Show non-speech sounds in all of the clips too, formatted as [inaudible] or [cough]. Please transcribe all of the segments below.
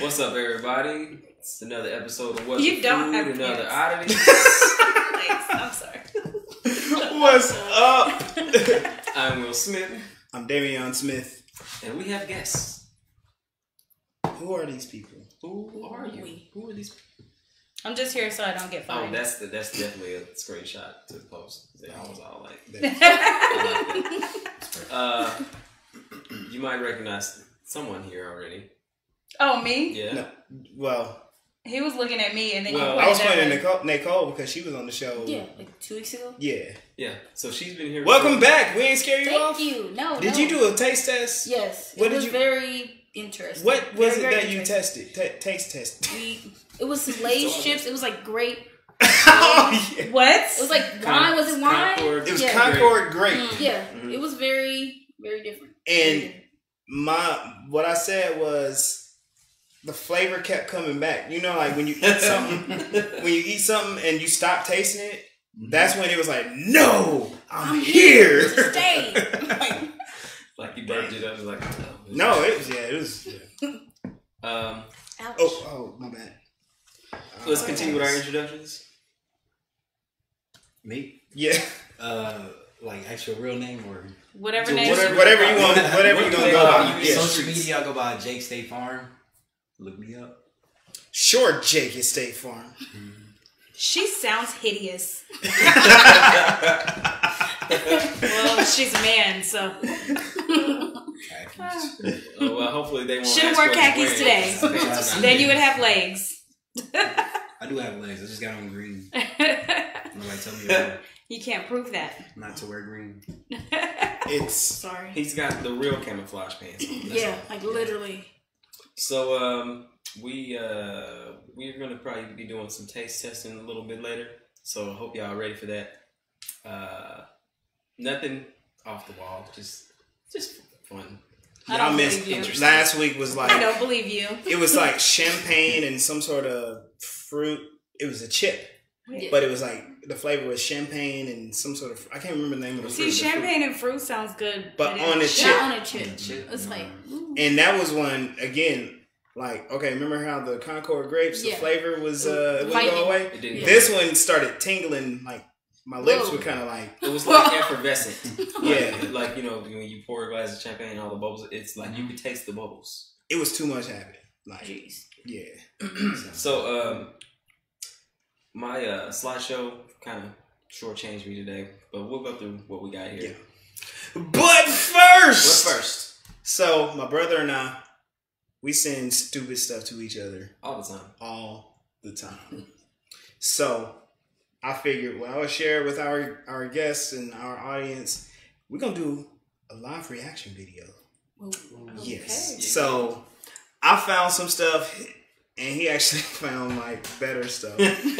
What's up, everybody? It's another episode of What's You don't Food, have another pants. oddity. [laughs] Thanks. I'm sorry. [laughs] What's up? [laughs] I'm Will Smith, I'm Damian Smith. and we have guests. Who are these people? Who are you? We. Who are these? people? I'm just here so I don't get fired. Oh, that's the, that's definitely a screenshot to the post. They always all like. That- I like it. uh, you might recognize someone here already. Oh, me? Yeah. no, well, He was looking at me and then Well, you I was pointed playing at. Nicole, Nicole because she was on the show. Yeah, like two weeks ago. Yeah. Yeah. So she's been here. Welcome back. We ain't scare you Thank off. you. No, Did no. you do a taste test? Yes. What it did was you- very interesting. What was Very, it very that you tested? Ta taste test. We, it was [laughs] some Lay's chips. It was like grape. oh, yeah. What? It was like Con- wine. Was it wine? Concord It was Yeah. Concord Grape. Mm, yeah. Mhm. It was very, very different. And my what I said was the flavor kept coming back. You know, like when you eat something, [laughs] when you eat something and you stop tasting it, that's when it was like, no, I'm, I'm here. to stay. [laughs] Like, like you burped it up. Like oh, no, it was yeah, it was. Yeah. Um. ouch. Oh, oh, my bad. Let's Uh, continue with our introductions. Me? Yeah, Uh, like actual real name or Whatever name. whatever, whatever you want, whatever you gonna go by. Yeah. social media? I go by Jake State Farm. Look me up. Sure, Jake is State Farm. She sounds hideous. [laughs] well, she's a man, so Khakis. Oh, well, hopefully they won't. Should've ask wore what he's khakis today. Then you would have legs. I do have legs. I just got on green. [laughs] Nobody told me about you can't prove that. not to wear green. [laughs] It's Sorry. He's got the real camouflage pants. on, that's Yeah, all. like literally. So um, we uh, we're gonna probably be doing some taste testing a little bit later. So I hope y'all ready for that. Uh, nothing off the wall, just just fun. I y'all missed. you. Last week was like I don't believe you. it was like champagne and some sort of fruit. It was a chip, Yeah. but it was like the flavor was champagne and some sort of. I can't remember the name of the See, fruit. the fruit. champagne and fruit sounds good, But it on ain't a chip. Not on a chip. Chip. It's like, ooh. And that was one again. Like okay, remember how the Concord grapes, the flavor was uh, it wouldn't go away. It didn't. Yeah. This one started tingling. Like my lips Whoa. were kind of like It was like [laughs] effervescent. Yeah. Like, like you know when you pour a glass of champagne, and all the bubbles. It's like you could taste the bubbles. it was too much happening. Like Jeez. yeah, [clears throat] So um, my uh, slideshow kind of shortchanged me today, but we'll go through what we got here. but What first, first? So my brother and I, we send stupid stuff to each other All the time. all the time. So I figured, well, I would share it with our our guests and our audience. We're gonna do a live reaction video. Yes. Okay. So I found some stuff, and he actually [laughs] found like better stuff. [laughs]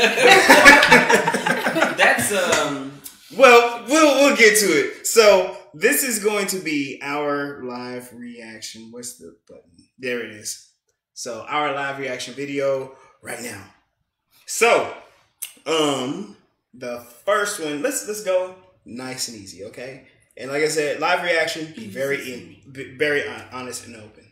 That's um. well, we'll we'll get to it. So this is going to be our live reaction. What's the button? There it is. So our live reaction video right now. So, um, the first one. Let's let's go nice and easy, okay? And like I said, live reaction. Be very in, be very honest and open.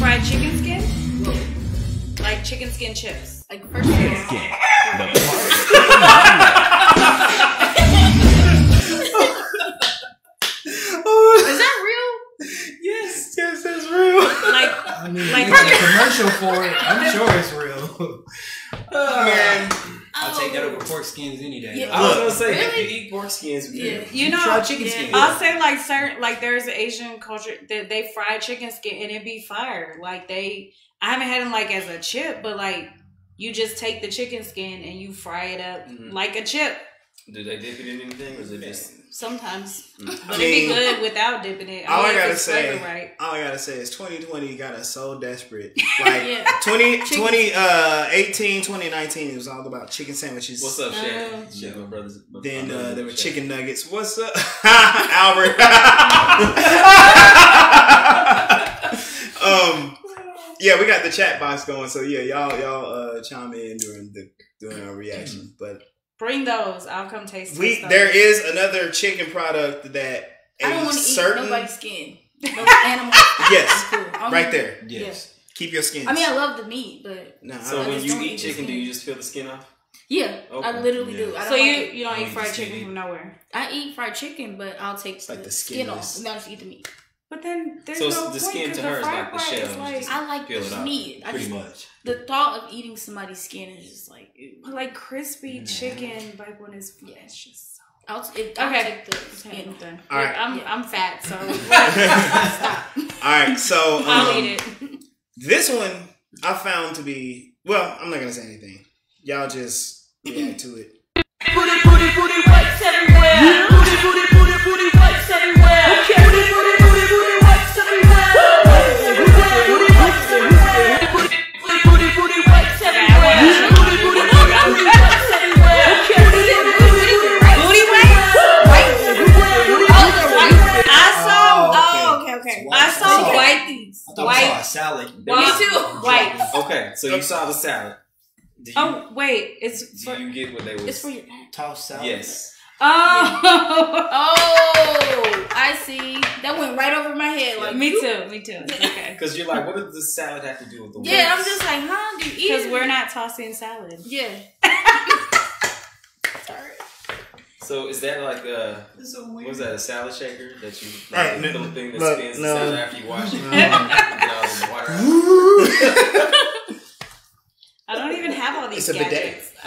Fried chicken skin? Like chicken skin chips. Like first of all, [laughs] is that real? yes, yes, that's real. Like I mean, Like- you a commercial for it. I'm [laughs] sure it's real. Oh, Man, I'll take that Oh. over pork skins any day. Yeah. I was gonna say Really? if you eat pork skins, Yeah. you know, Try chicken yeah. skin. I'll say like certain like there's an Asian culture that they fry chicken skin and it be fire. Like they I haven't had them like as a chip, but like you just take the chicken skin and you fry it up Mhm. like a chip. Do they dip it in anything, or is it just? Sometimes. Mm. But I it'd be good without dipping it. all I mean, if gotta say- right. all I gotta say is 2020 got us so desperate. [laughs] Like Yeah. 20, 20, uh, 18, 2019, it was all about chicken sandwiches. What's up, Shannon? Um, Yeah, my brother's. my Then brother's uh, there were Shannon. chicken nuggets. What's up, [laughs] Albert? [laughs] um, yeah, we got the chat box going, so yeah, y'all y'all uh, chime in during the during our reaction. But Bring those. I'll come taste. We test there those. is another chicken product that I don't want to eat nobody's skin. [laughs] No animal. yes Cool. Right eat- there. Yes. Keep your skin. I mean, I love the meat, but no, So don't- when you eat eat chicken, do you just peel the skin off? yeah, I Okay. literally do. Yeah. I don't So like you it. you don't eat fried chicken chicken. from nowhere. I eat fried chicken, but I'll take like the, the skin off. skinless. And I'll just eat the meat. But then there's So no the point skin 'cause to the her is fried like the part shell, is like, I like the off. meat. I Pretty just, much. the thought of eating somebody's skin is just like, ew. like crispy Mm. chicken, like when it's Yeah. it's just so. I'll, it, I'll Okay. take the Okay, skin I'm off. done. All right. I'm Yeah. I'm fat, so Stop. [laughs] [laughs] All right, so um, I'll eat it. this one I found to be well. I'm not gonna say anything. Y'all just react to it. Thought White- saw a salad. Well, Me too. [laughs] white. Okay, so you saw the salad. Do oh, you, Oh wait, it's do for you get what they was? It's for your back. Tossed salad. yes. oh. [laughs] Oh, I see. That went right over my head. Like me too, me too. [laughs] Okay. Because you're like, what does the salad have to do with the Yeah, I'm just like, huh? Do you eat Because we're not tossing salad. Yeah. Sorry. So is that like a It's so what was that a salad shaker that you like, Alright, the little thing that look, spins no. the salad after you wash it? No. Get all the water out. I don't even have all these It's a bidet. gadgets. I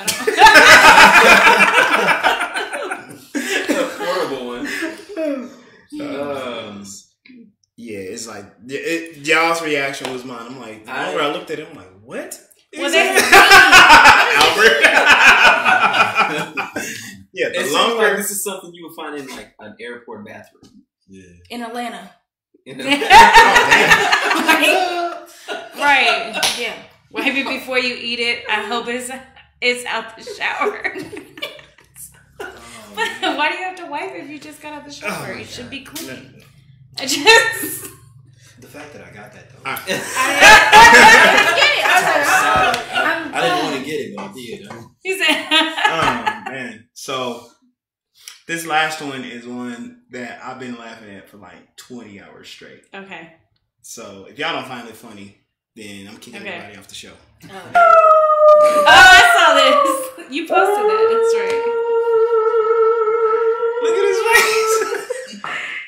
[laughs] Horrible one. Um, Yeah, it's like it, y'all's reaction was mine. I'm like, the I- longer I looked at it, I'm like, what? Well, Is it? [laughs] Albert. [laughs] yeah, the it seems longer. like this is something you would find in like an airport bathroom. Yeah. In Atlanta. You [laughs] know? right. Yeah. Maybe before you eat it, I hope it's it's out the shower. Oh, Why do you have to wipe if you just got out the oh, shower? Oh my it should be clean. I just the fact that I got that though. Alright. [laughs] I didn't get it. I was like, [laughs] oh, I'm I didn't want to get it, but I did. huh? he said. Oh man. So this last one is one that I've been laughing at for like 20 hours straight. okay. So if y'all don't find it funny, then I'm kicking Okay. everybody off the show. Oh, I saw this. You posted that. That's right. Look at his face.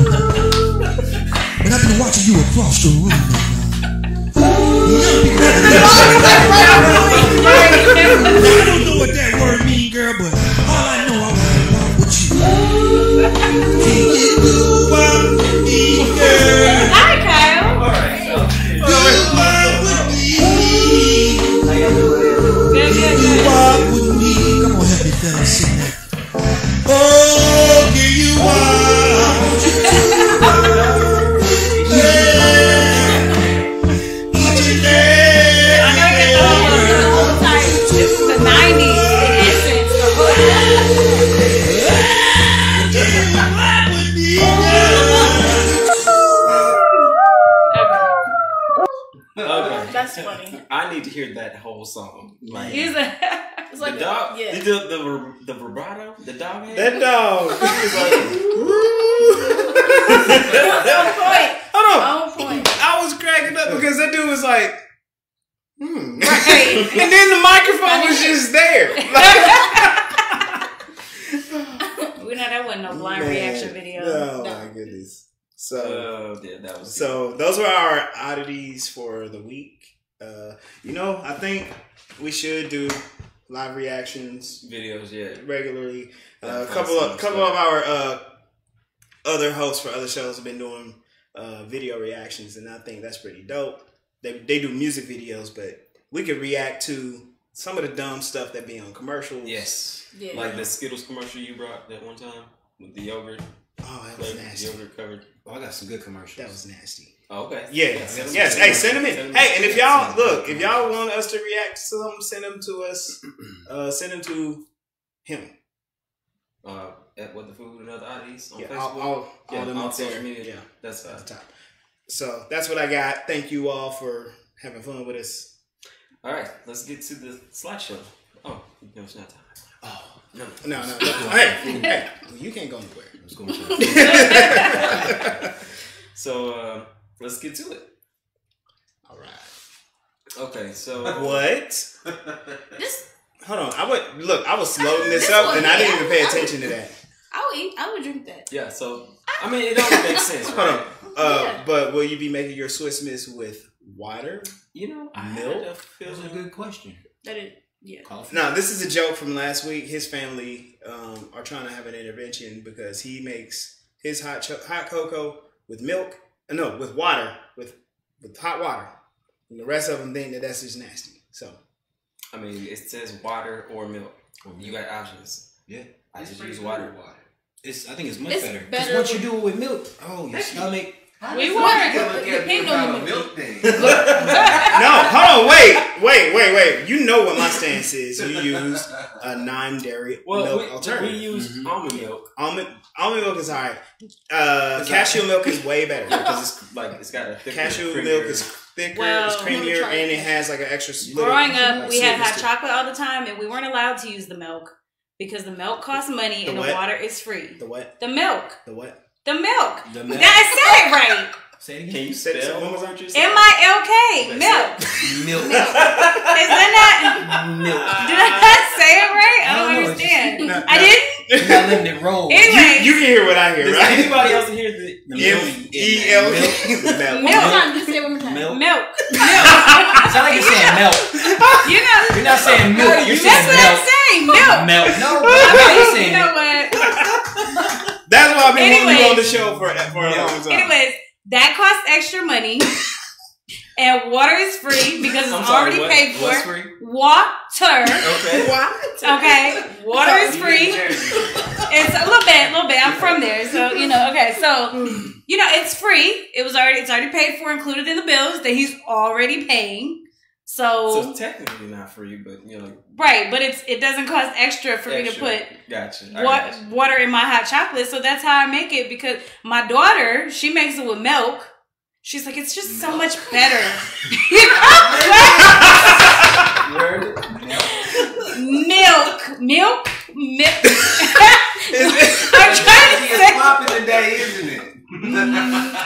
But I've been watching you across the room. But that whole song. Like He's a, [laughs] It's the like dog, yeah. the, the the vibrato, the dog head. That dog. He's [laughs] like, [laughs] on point. hold on. On point. I was cracking up because that dude was like, hmm. Right. and then the microphone was just there. we know that wasn't no blind Man. reaction video. Oh No. my goodness. So, Uh, yeah, that was so those were our oddities for the week. Uh, you know, I think we should do live reactions videos. Yeah, regularly. Uh, a couple of couple stuff. of our uh, other hosts for other shows have been doing uh, video reactions, and I think that's pretty dope. They they do music videos, but we could react to some of the dumb stuff that be on commercials. yes. Yeah. Like the Skittles commercial you brought that one time with the yogurt, Oh, that was nasty. yogurt covered. Oh, I got some good commercials. That was nasty. Oh, okay. Yes, Yeah, yes. yeah. Hey, send them in. Send 'em Hey, and if y'all look, if y'all want us to react to them, send them to us. [clears throat] Uh, send them to him. Uh, at what the food and other oddities on Yeah, Facebook. all, all, yeah, all them on social media. Yeah, That's at fine. the top. So that's what I got. Thank you all for having fun with us. All right, let's get to the slideshow. Oh, no, it's not time. Oh, No, No, no, no. hey, hey, you can't go anywhere. let's go. [laughs] So uh, let's get to it. All right. Okay, so [laughs] What? [laughs] This Hold on. I would look. I was loading [laughs] this This up, one, and I didn't even pay I would- attention to that. I would eat. I would drink that. yeah, so I mean, it doesn't make sense, Hold right? on. Uh, Yeah. But will you be making your Swiss Miss with water? You know, I Milk? had a That's a good question. That is. Yeah. Coffee. No, this is a joke from last week. His family um, are trying to have an intervention because he makes his hot cho- hot cocoa with milk. Uh, No, with water, with with hot water, and the rest of them think that that's just nasty. So I mean, it says water or milk. You got options. Yeah. I just use water. Water. It's. I think it's much It's better. Because better once you do it with milk, oh, your stomach. We What? were. Depending on the milk. [laughs] thing. [laughs] no, hold on, wait, wait, wait, wait. You know what my stance is. You use a non-dairy Well, milk we, we alternative. use Mhm. almond milk almond almond milk is alright. Uh, It's cashew alright. milk is way better [laughs] because it's like it's got a thicker, cashew creamier- milk is thicker, Well, it's creamier, and it it. has like an extra. Little, Growing up, like, we had hot to chocolate all the time, and we weren't allowed to use the milk because the milk costs money The and what? the water is free. The what? The milk, The what? The milk. The That milk. I said it right. Say it Can again. you Said it spell so- what you're saying? M I L K. That's [laughs] Milk. Milk. Is that not? milk. Did I not say it right? I No, don't no, understand. No, I no. didn't. Not letting it roll. [laughs] Anyway, You can hear what I hear, Does right? anybody else hear the? The milk. M E L Milk. K. One Milk. more time. Just say it one more time. Milk. milk. It sounds like you're saying milk. You know, You're not saying milk. You're that's saying what I'm milk. saying. Milk. Milk. No, but I know you're saying You know it. what? [laughs] That's why I've been wanting you on the show for for a long time. Anyways, that costs extra money, [laughs] and water is free because it's I'm sorry, already what? paid for. What's free? Water. Okay. [laughs] Water. Okay, water is free. It's a little bit, a little bit. I'm from there, so you know. Okay, so you know it's free. It was already, it's already paid for, included in the bills that he's already paying. So So, technically not free, but you know, right, but it's it doesn't cost extra for me to put gotcha. I wa- got water in my hot chocolate. So that's how I make it because my daughter, she makes it with milk. She's like, it's just so much better. [laughs] Milk, milk, milk. [laughs] [laughs] I'm trying to It's say popping today, isn't it? Mm-hmm.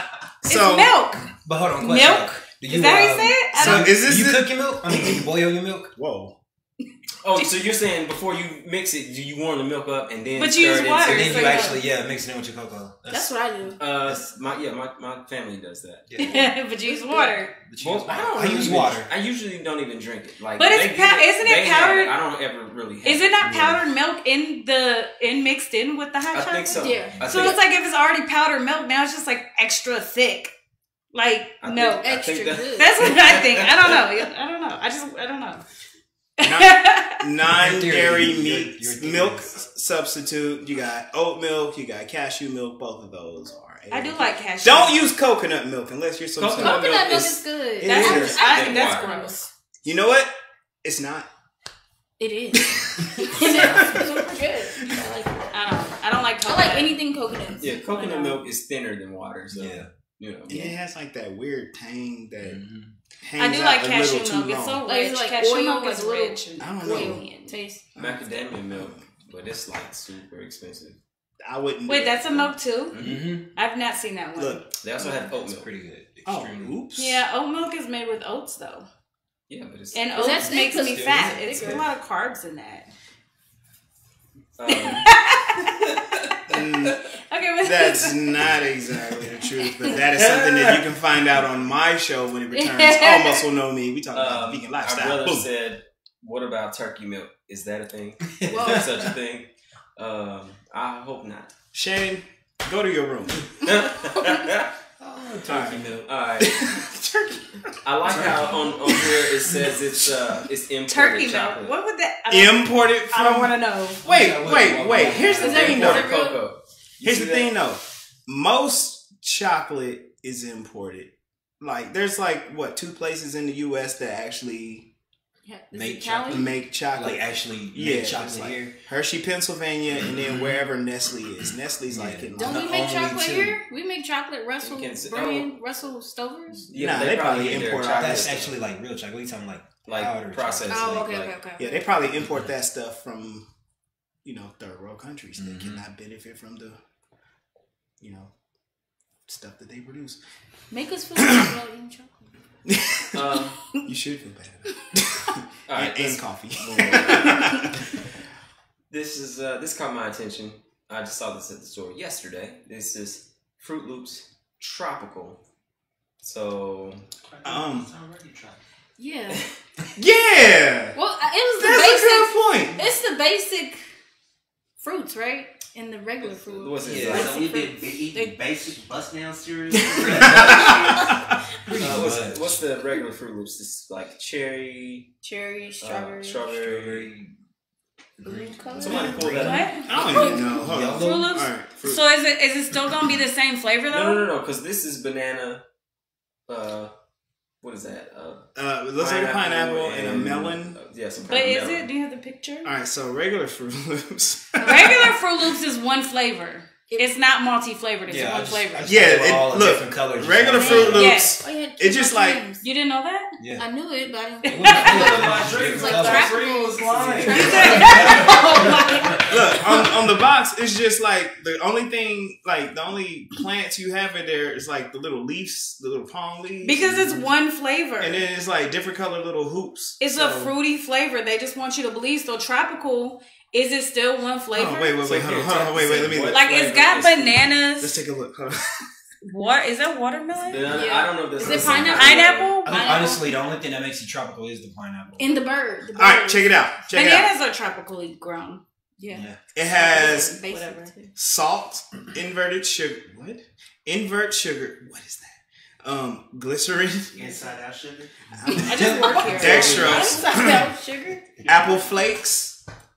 it's milk. But hold on, question. Milk. Do Is that how you um, say it? I so don't- is this Do you the- cook your milk? I mean, do you boil your milk? Whoa. [laughs] Oh, so you're saying before you mix it, do you warm the milk up and then? But you stir use it water, And into- then you yeah. actually, yeah, mix it in with your cocoa. That's what I do. Uh, my yeah, my, my family does that. yeah. [laughs] but you use water. But you Well, use I don't. I really use even- water. I usually don't even drink it. Like, But it's they pow- isn't it they have powdered- I don't ever really. Have Is it not Yeah. powdered milk in the in mixed in with the hot I chocolate? think so. Yeah. I So think, it's like if it's already powdered milk, now it's just like extra thick, like I think- milk. Extra that- good. That's what I think. I don't know. I don't know. I just I don't know. Non-dairy [laughs] meat your- your milk substitute. You got oat milk. You got cashew milk. Both of those are. I do like cashew. Don't use coconut milk unless you're some. Coconut sort Coconut milk is- is good. That's, is. I And think that's water. gross. You know what? It's not. It is. [laughs] it's super good. I like it. I don't. I don't like I coconut. like anything coconut. Yeah, coconut um, milk is thinner than water, so Yeah. You know. It has like that weird tang that Mhm. hangs I do out like cashew milk. too It's so. Like, rich. like cashew oil, milk is rich. and I don't know. creamy. Taste. Macadamia milk, but it's like super expensive. I wouldn't. Wait, that's a milk too. Mhm. I've not seen that one. Look. They also have oat milk. pretty good. Oh, oops. Yeah, oat milk is made with oats though, Yeah, but it's and Is that oats thick? makes me fat. is It's a lot of carbs in that. um, [laughs] [laughs] Okay, what's that's not exactly the truth, but that is something that you can find out on my show when it returns. [laughs] Almost will know me. We talk about um, vegan our lifestyle. brother Boom. said, "What about turkey milk? Is that a thing? [laughs] Is Whoa. there such a thing? Um, I hope not." Shane, go to your room. Turkey milk. All right. [laughs] Turkey. I like how on, on here it says it's uh it's imported turkey chocolate. milk? What would that? I don't, Imported I don't want to know. Wait, wait, wait. Here's the Is thing, though. Cocoa. Here's the that? thing, though. Most chocolate is imported. Like, there's like what two places in the U.S. that actually Yeah. Make it Cali? make chocolate. Like actually yeah, make it's chocolate like here. Hershey, Pennsylvania, and then wherever Nestle is. Nestle's like Yeah. in Don't we make chocolate two. here? We make chocolate Russell You can s- brand, Russell Stovers. Yeah, Nah, but they probably get their import chocolate That's actually like real chocolate. You talking like like Powder processed. Oh, okay, like, okay, okay. Yeah, they probably import that stuff from, you know, third world countries. Mhm. They cannot benefit from the, you know, stuff that they produce. Make us feel bad about eating chocolate. [laughs] Um, [laughs] you should feel bad. [laughs] All right, and, and let's- coffee. This is uh, this caught my attention. I just saw this at the store yesterday. This is Froot Loops Tropical. So um, Yeah. yeah, Well, it was the that's a basic. good point. It's the basic fruits, right? And the regular fruit. what's it? Yeah, like, so we been fruits. been eating They- basic bust down cereal. [laughs] [laughs] uh, what's, what's the regular Froot Loops? This is like cherry, Cherry, uh, strawberry, strawberry. blue color. Somebody pull that. What? I don't even know. Hold on. Froot Loops? All right, fruit. So is it is it still gonna be the same flavor though? no, no, no. Because this is banana. Uh, what is that? Uh, uh, it looks like a pineapple and, a melon. Uh, yeah, some But is melon. it? Do you have the picture? All right, so regular Froot Loops. Regular Froot Loops is one flavor. It's not multi-flavored. It's Yeah, one just- flavor. Yeah, thought they were it- all look, different colors. regular like- Froot Loops. Yes. Oh, yeah, It's just like- names. You didn't know that? Yeah. I knew it, but I [laughs] didn't. It was- It's like Different tropical. [laughs] [laughs] Look on, on the box, it's just like the only thing, like the only plants you have in there is like the little leaves, the little palm leaves, Because it's mm-hmm. one flavor. and then it's like different color little hoops. It's So- a fruity flavor. They just want you to believe. So tropical, is it still one flavor? Oh, wait, wait, wait, hold on, hold on, wait, wait, let me. What Like it's got is bananas. Let's take a look. Hold on. What is that watermelon? Banana, Yeah. I don't know if this Is it is some pineapple? kind Pineapple? I think honestly, the only thing that makes it tropical is the pineapple. In the bird. The All right, check it out. Check it out. Bananas are tropically grown. Yeah. Yeah. It has Basic. Whatever. salt, [clears throat] inverted sugar. What? Invert sugar. What is that? Um, glycerin, Inside out sugar. I just work here. dextrose, Without [clears throat] sugar. apple flakes,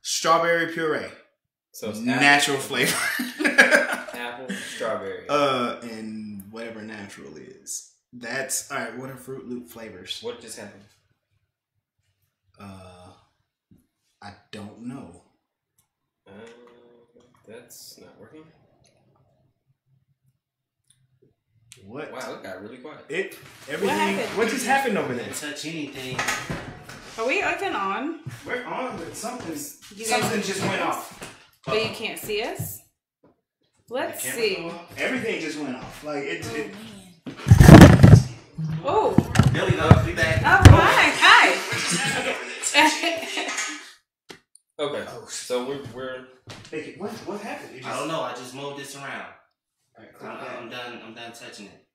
strawberry puree, So it's natural flavor. [laughs] apple, apple, strawberry. Uh, and whatever natural is. That's all right. What are Froot Loop flavors? what just happened? Uh, I don't know. Uh, that's not working. What? Wow, it got really quiet. It everything. What, happened? just happened over there? Didn't touch anything. Are we even on? We're on, but something. You guys- something just went off. But you can't see us? Let's see. Everything just went off. Like it. Oh, it man. Oh. There we go. We back. Oh, hi. Hi. [laughs] Okay, oh, so we're we're make it- what? What happened? It I don't know. I just moved this around. All right, I'm, calm down. I'm done. I'm done touching it.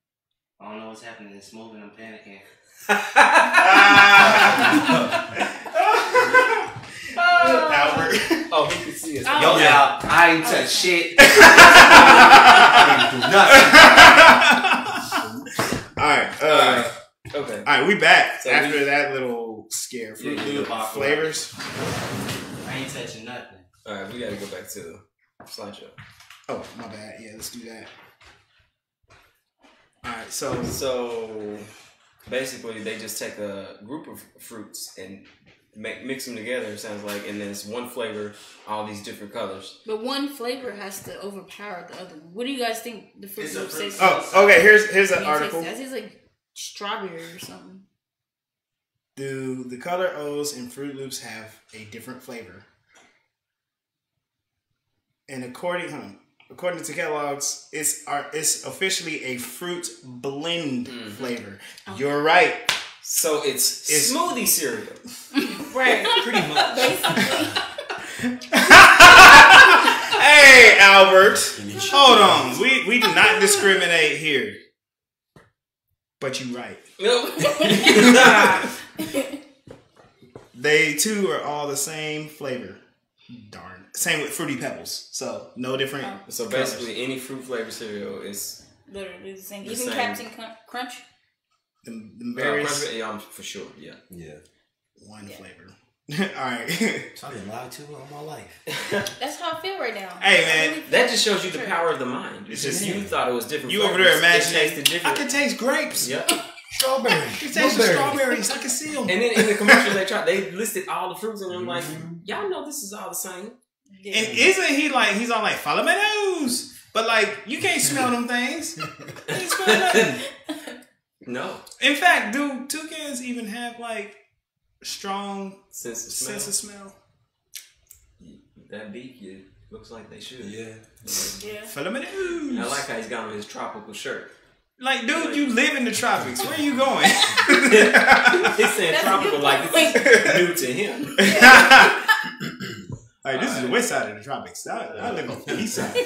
I don't know what's happening. It's moving. I'm panicking. [laughs] Albert. oh, he can see us. Oh. Yo, Yeah. Al, I ain't touch shit. [laughs] I didn't do nothing. All right. Uh, Alright. Okay. all right. We back So after we- that little scare for You the box. flavors. I ain't touching nothing. All right, we gotta go back to the slideshow. Oh, my bad. Yeah, let's do that. All right. So So basically, they just take a group of fruits and make, mix them together. It sounds like, and then it's one flavor, all these different colors. But one flavor has to overpower the other. What do you guys think the fruit It's a loop fruit- says? Oh, okay. Here's here's an article. That That tastes like strawberry or something. Do the color O's and Froot Loops have a different flavor? And according huh, according to Kellogg's, it's are it's officially a fruit blend Mhm. flavor. You're right. So it's, It's- smoothie cereal. [laughs] right. Pretty much. [laughs] [laughs] Hey, Albert. Hold on. We we do not discriminate here. But you're right. They too are all the same flavor. Darn. Same with fruity pebbles. So no different. so basically, any fruit flavored cereal is Literally the same. The Even same. Captain Crunch. The, the uh, yeah, for sure. Yeah. Yeah. one Yeah. flavor. [laughs] all right. So [laughs] I've been lied to all my life. [laughs] That's how I feel right now. Hey, man, really That just shows you the power of the mind. It's just you thought it was different. you over there imagining. It different. I can taste grapes. Yep. Strawberry. I can taste the strawberries. I can see them. And then in the commercial, they tried. They listed all the fruits, and I'm like, y'all know this is all the same. Yeah. And isn't he like he's all like follow my nose, but like you can't smell them things. [laughs] You smell nothing. No. In fact, do toucans even have like strong Sense of smell. sense of smell. that beak, it looks like they should. Yeah. Yeah. Flamingoes. I like how he's got on his tropical shirt. Like, dude, you live in the tropics. Where are you going? [laughs] He's saying tropical like point. it's new to him. [laughs] All right, this is the west side of the tropics. I, I live on the east side.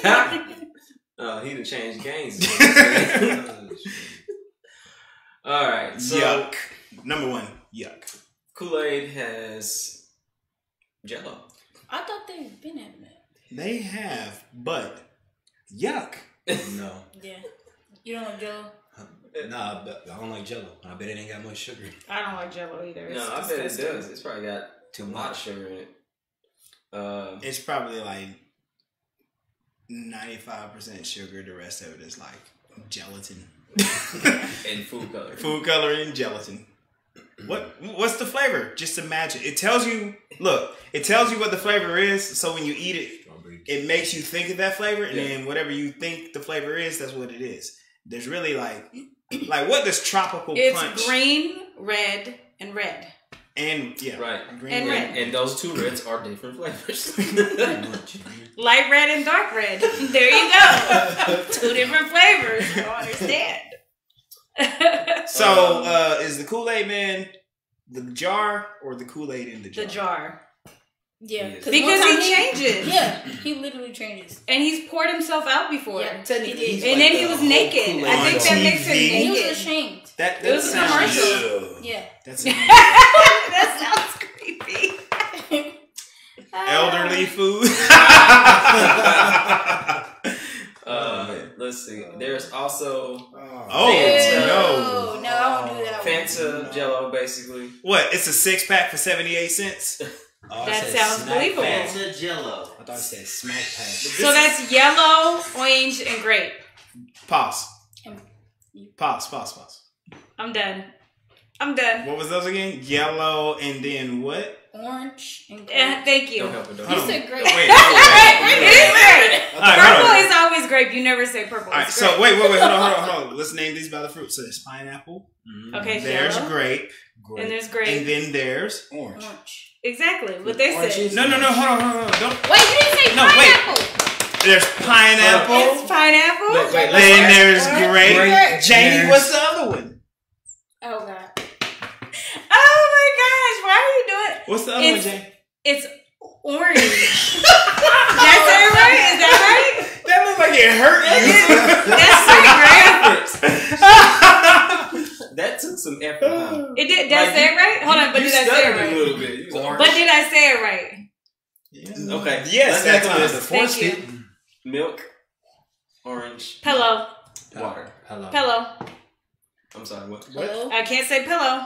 uh, [laughs] he done changed games. [laughs] All right, so yuck. Number one, yuck. Kool Aid has Jello. I thought they've been having that. They have, but yuck. [laughs] No. Yeah. You don't like Jello. Nah, but I don't like Jello. I bet it ain't got much sugar. I don't like Jello either. No, I bet it does. It's probably got Too a lot of much. sugar in it. Uh, It's probably like ninety-five percent sugar. The rest of it is like gelatin, [laughs] and food color. food coloring, gelatin. What what's the flavor? Just imagine. It tells you. Look, it tells you what the flavor is. So when you eat it, Strawberry. it makes you think of that flavor, and Yeah. then whatever you think the flavor is, that's what it is. There's really like, like what does tropical It's punch green, red, and red. And yeah, Right. green And red. red. And those two reds are different flavors. [laughs] Light red and dark red. There you go. Two different flavors. You understand. [laughs] So uh, is the Kool Aid man the jar or the Kool Aid in the jar? the jar. Yeah. 'cause Because he changes. Yeah. He literally changes. And he's poured himself out before. Yeah. Technically, He did. And like then he was naked. I think that on makes him TV. He was ashamed. That, It was a sounds- commercial. Ugh. Yeah. That's [laughs] that sounds creepy. [laughs] elderly food. [laughs] uh, let's see. There's also oh Fanta. no! No, I won't do that. Fanta Jello, basically. What? It's a six pack for seventy eight cents. Oh, That sounds believable. pack. Fanta Jello. I thought it said smack pack. So that's yellow, orange, and grape. Pause. Um, Pause. Pause. Pause. I'm done. I'm done. What was those again? Yellow and then what? Orange and Eh, gold. thank you. Don't help it. Don't You help it. said great. Wait. wait, [laughs] it is grape. All right, Purple is always grape. You never say purple. All right, so wait, wait, wait, hold on, hold on, hold on. Let's name these by the fruit. So there's pineapple, Okay, there's yellow. grape, And there's grape. and then there's Orange. Orange. Exactly what they said. no, no, no, hold on, hold on, hold on. Don't. Wait, you didn't say No, wait. pineapple. There's pineapple. It's pineapple. Wait, wait, then there's grape. Grape. Janie, There's- what's the other one? Oh god. Oh my gosh! Why are you doing? What's the other It's- one, Janie? It's orange. That's it, right? Is that right? That looks like it hurt That's it, right? [laughs] That took some effort. Huh? It did. Did I Like, say it right? Hold on, but you did I say it stuttered a right? little bit. You was like, But did I say it right? Okay. Yes, that's make a honest. Thank Forced you. Milk, orange, Pillow. water. pillow, Pillow. I'm sorry. What? Hello. I can't say pillow.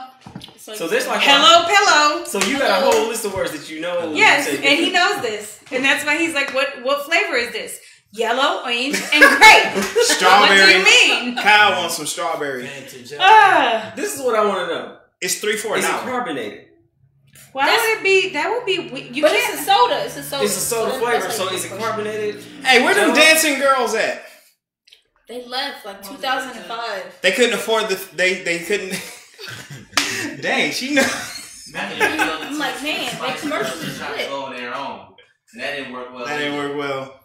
So there's like Hello, pillow. So you got a whole list of words that you know. Yes, say and he knows this, and that's why he's like, "What? What flavor is this? Yellow, orange, [laughs] and grape. strawberry. what do Strawberry. you mean? Kyle wants some strawberry. Fanta Jello. Ah, This is what I want to know. It's three for an Is it carbonated? why would it be? That would be. You But can't. it's a soda. It's a soda. It's a soda that- flavor, so is it carbonated? Hey, where them dancing girls at? They left like 2005. They couldn't afford the. They they couldn't. [laughs] Dang, she know. I'm [laughs] like, man, that commercial is trying to go on their own. And that didn't work well. That didn't work well.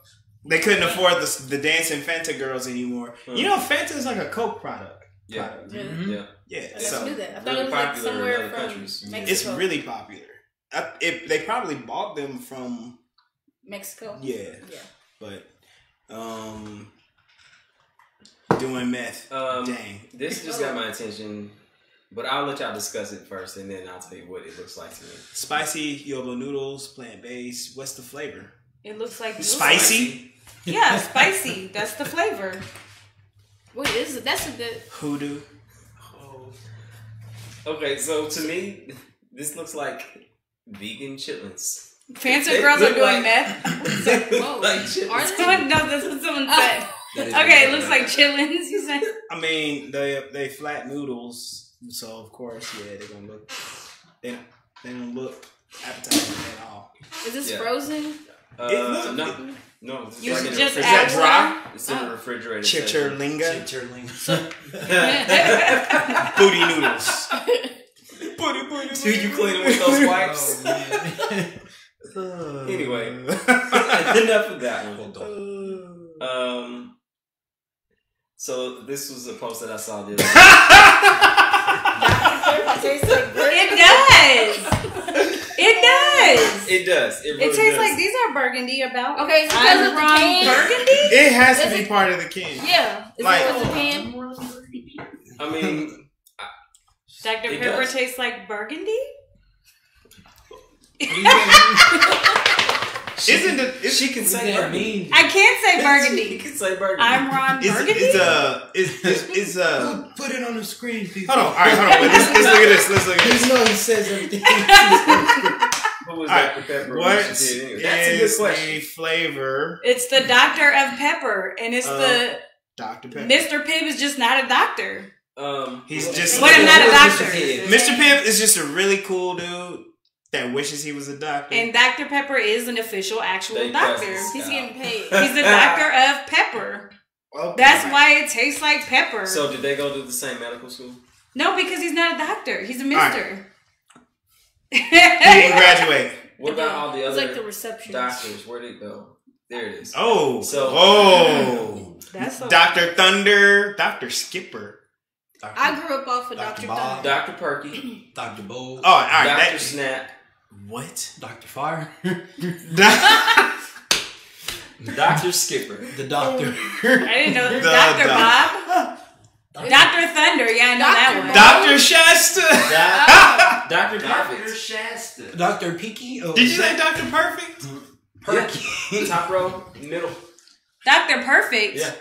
They couldn't afford the the dancing Fanta girls anymore. You know, Fanta is like a Coke product. Yeah. Product. Really? Mhm. Yeah. Yeah, I never so knew that. I thought really it was like popular in somewhere other from countries. Mexico. it's really popular. I, it, they probably bought them from Mexico. yeah, Yeah. but um, doing meth. Um, Dang. This [laughs] just got my attention, but I'll let y'all discuss it first, and then I'll tell you what it looks like to me. Spicy yoga noodles, plant based. What's the flavor? It looks like Spicy. Yeah, spicy. That's the flavor. Wait, this is, that's a good. Hoodoo. Okay, so to me, this looks like vegan chitlins. Fancy They girls are doing like- meth. They [laughs] Whoa. like chitlins. Someone, [laughs] no, that's what someone said. Okay, it looks like chitlins. You said. I mean, they they flat noodles, so of course, yeah, they're gonna look. They don't, they don't look appetizing at all. Is this Yeah. frozen? Uh, It looks- no, no, it's you like just in a add dry? It's in the oh. refrigerator. Chitterlinga, Chicharlinga. [laughs] booty noodles. booty booty. Do you clean them with those wipes. Oh, [laughs] anyway, [laughs] enough of that. Hold on. Um. So this was a post that I saw the other day. it does. It does. It does. It, really It tastes does. like these are burgundy about. Okay, it's because I'm of the wrong. can. Burgundy. It has to Is be it- part of the can. Yeah. Is Like- it because of the can? I mean, Dr. It Pepper does. tastes like burgundy. [laughs] Isn't it? Is, she can say does burgundy. mean? I can't say She burgundy. can say burgundy. I'm Ron is, Burgundy. is uh is is, is uh Put- Put it on the screen, people. hold on all right hold on wait, let's, let's look at this let's look at You this know he says everything. [laughs] [laughs] What was All right, Dr. Pepper? what when she did anyway? That's a good question. the flavor it's the Doctor of Pepper, and it's Uh, the Dr Pepper Mr. Pibb is just not a doctor. Um, He's just- But I'm not a doctor. Mr. Pibb? Mr. Pimp is just a really cool dude that wishes he was a doctor And Dr. Pepper is an official, actual They doctor. He's getting paid. [laughs] He's the doctor of pepper. Okay. That's why it tastes like pepper. so did they go to the same medical school? no, because he's not a doctor. He's a right. Mister. he didn't graduate What about all the It's other like the reception. doctors? Where did it go? There it is. oh So- oh That's a Dr. Thunder Dr. Skipper I grew up off of Dr. Dr. Bob. Thunder. Dr. Perky, [clears throat] Dr. Bowl. Oh, oh all right Dr. that, Snap, what Dr. Fire. [laughs] [laughs] Dr. Skipper. the doctor. [laughs] I didn't know The Dr. Bob. Dr. Thunder. Yeah, I know that one. Dr. Shasta Dr. Dr. Perfect. Shasta. Dr. Peaky. Oh, did you say Dr. Perfect mm-hmm. Perky? Top row, middle. Dr. Perfect. Yeah.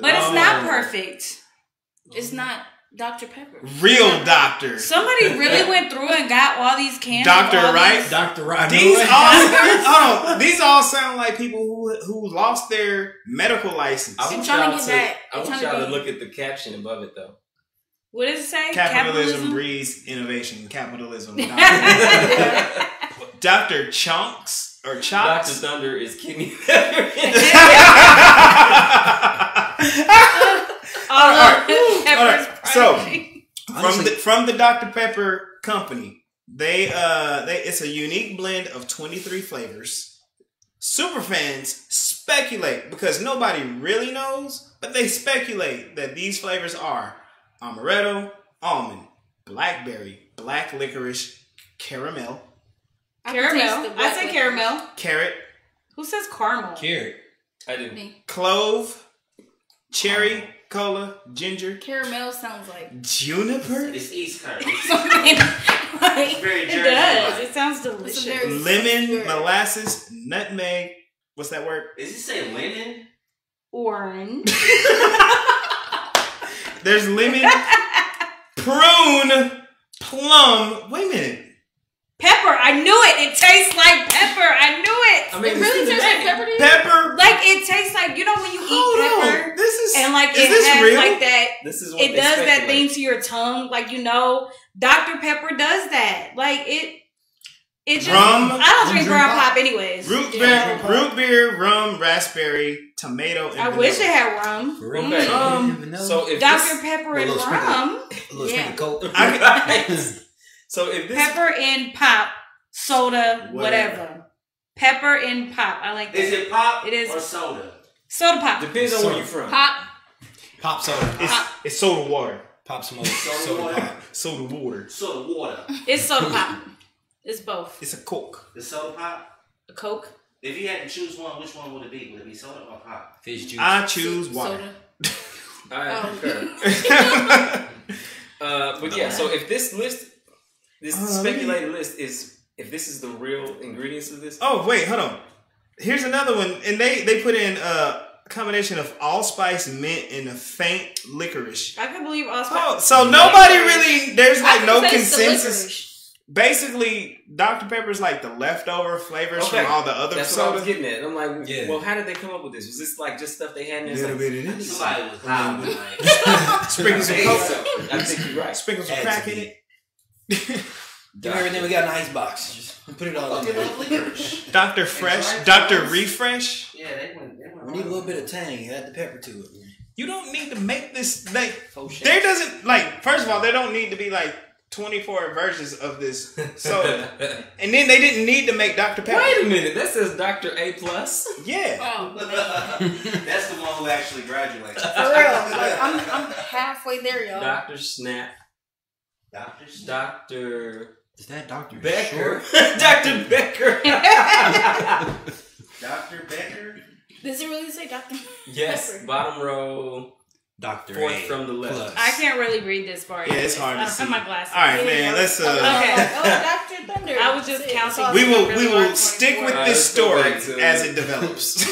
But it's Oh. not perfect. It's not Dr. Pepper. real doctor Somebody really went through and got all these cans. Dr. right? Wright? these- Dr. Rod. These all, [laughs] oh, these all sound like people who who lost their medical license. I I'm want trying to y'all get to, that. I want y'all to be- look at the caption above it though. What does it say? Capitalism breeds innovation. Capitalism. [laughs] Dr. Chunks or Chops? Dr. Thunder is kidney [laughs] All right. of Pepper's All right. So- prodigy. from Honestly- the from the Dr. Pepper company. They uh they it's a unique blend of 23 flavors. Super fans speculate because nobody really knows, but they speculate that these flavors are amaretto, almond, blackberry, black licorice, caramel, I can caramel. the I black say licorice. caramel. carrot, Who says caramel? Carrot. I do. Me. clove, cherry, cola, ginger, Caramel sounds like juniper, It's East Coast. [laughs] something. like, Very It does. It sounds delicious. very lemon, spirit. molasses, nutmeg. What's that word? Is it say lemon? Orange. [laughs] There's lemon, [laughs] prune, plum. Wait a minute. Pepper. I knew it. It tastes like pepper. I knew it. I mean, It really tastes like pepper to you? Pepper. Like it tastes like you know when you Hold eat pepper on. This is and like is it this has real? like that. This is what It does that thing to your tongue. Like you know, Dr Pepper does that. Like it. It just. Rum, I don't drink drink rum pop. pop anyways. root Yeah. beer, root beer, rum, raspberry, tomato, and I wish it had rum. For real? Okay. Um, So if Dr this, Pepper A and little rum. A little Yeah. of coke. I- [laughs] so if this Pepper in pop. Soda. Whatever. Whatever. Pepper in pop. I like that. Is it pop It is. or soda? Soda pop. depends on So- where you're from. Pop. Pop soda. It's, it's soda water. Pop smoke. Soda Soda water. pop. Soda water. Soda water. It's soda [laughs] pop. It's both. It's a coke. The soda pop? A Coke. If you had to choose one, which one would it be? Would it be soda or pop? Fish juice. I choose water. Soda. [laughs] I Oh. concur. [laughs] Uh, but yeah, so if this list, this Uh, let me- speculated list is, if this is the real ingredients of this, oh wait, hold on. Here's another one, and they they put in uh, a combination of allspice, mint, and a faint licorice. I can believe allspice. Oh, so nobody really. There's like can no consensus. Basically, Dr Pepper's like the leftover flavors Okay, from all the other that's what I was sodas. getting at. I'm like, Yeah. well, how did they come up with this? Was this like just stuff they had in there? Little It's bit of this. Somebody was high. and like, [laughs] Sprinkle I some think coke. I think you're right. Sprinkle some crack in it. Give everything we got in the ice box. Just put it all in there. Dr. Fresh, Dr. Refresh. Yeah, they went. They went We need a little bit of tang. Add the pepper to it. You don't need to make this like Faux there doesn't like first of all there don't need to be like 24 versions of this soda. [laughs] and then they didn't need to make Dr. Pepper. Wait a minute, that says Dr. A plus. Yeah. Oh. [laughs] That's the one who actually graduates. For real. Like, I'm, I'm halfway there, y'all. Dr. Snap. Doctor Dr. Is that Doctor Becker. [laughs] Dr. Becker. [laughs] Doctor Becker. Does it really say Dr. yes, Pepper? bottom row, Doctor fourth A from the left. plus. I can't really read this part. Yeah, it's hard to I don't see. have my glasses. All right, Yeah. man. Let's uh. Okay. Oh, [laughs] Dr. Thunder. I was just That's it. counting. We will Really we will stick with this story as it develops.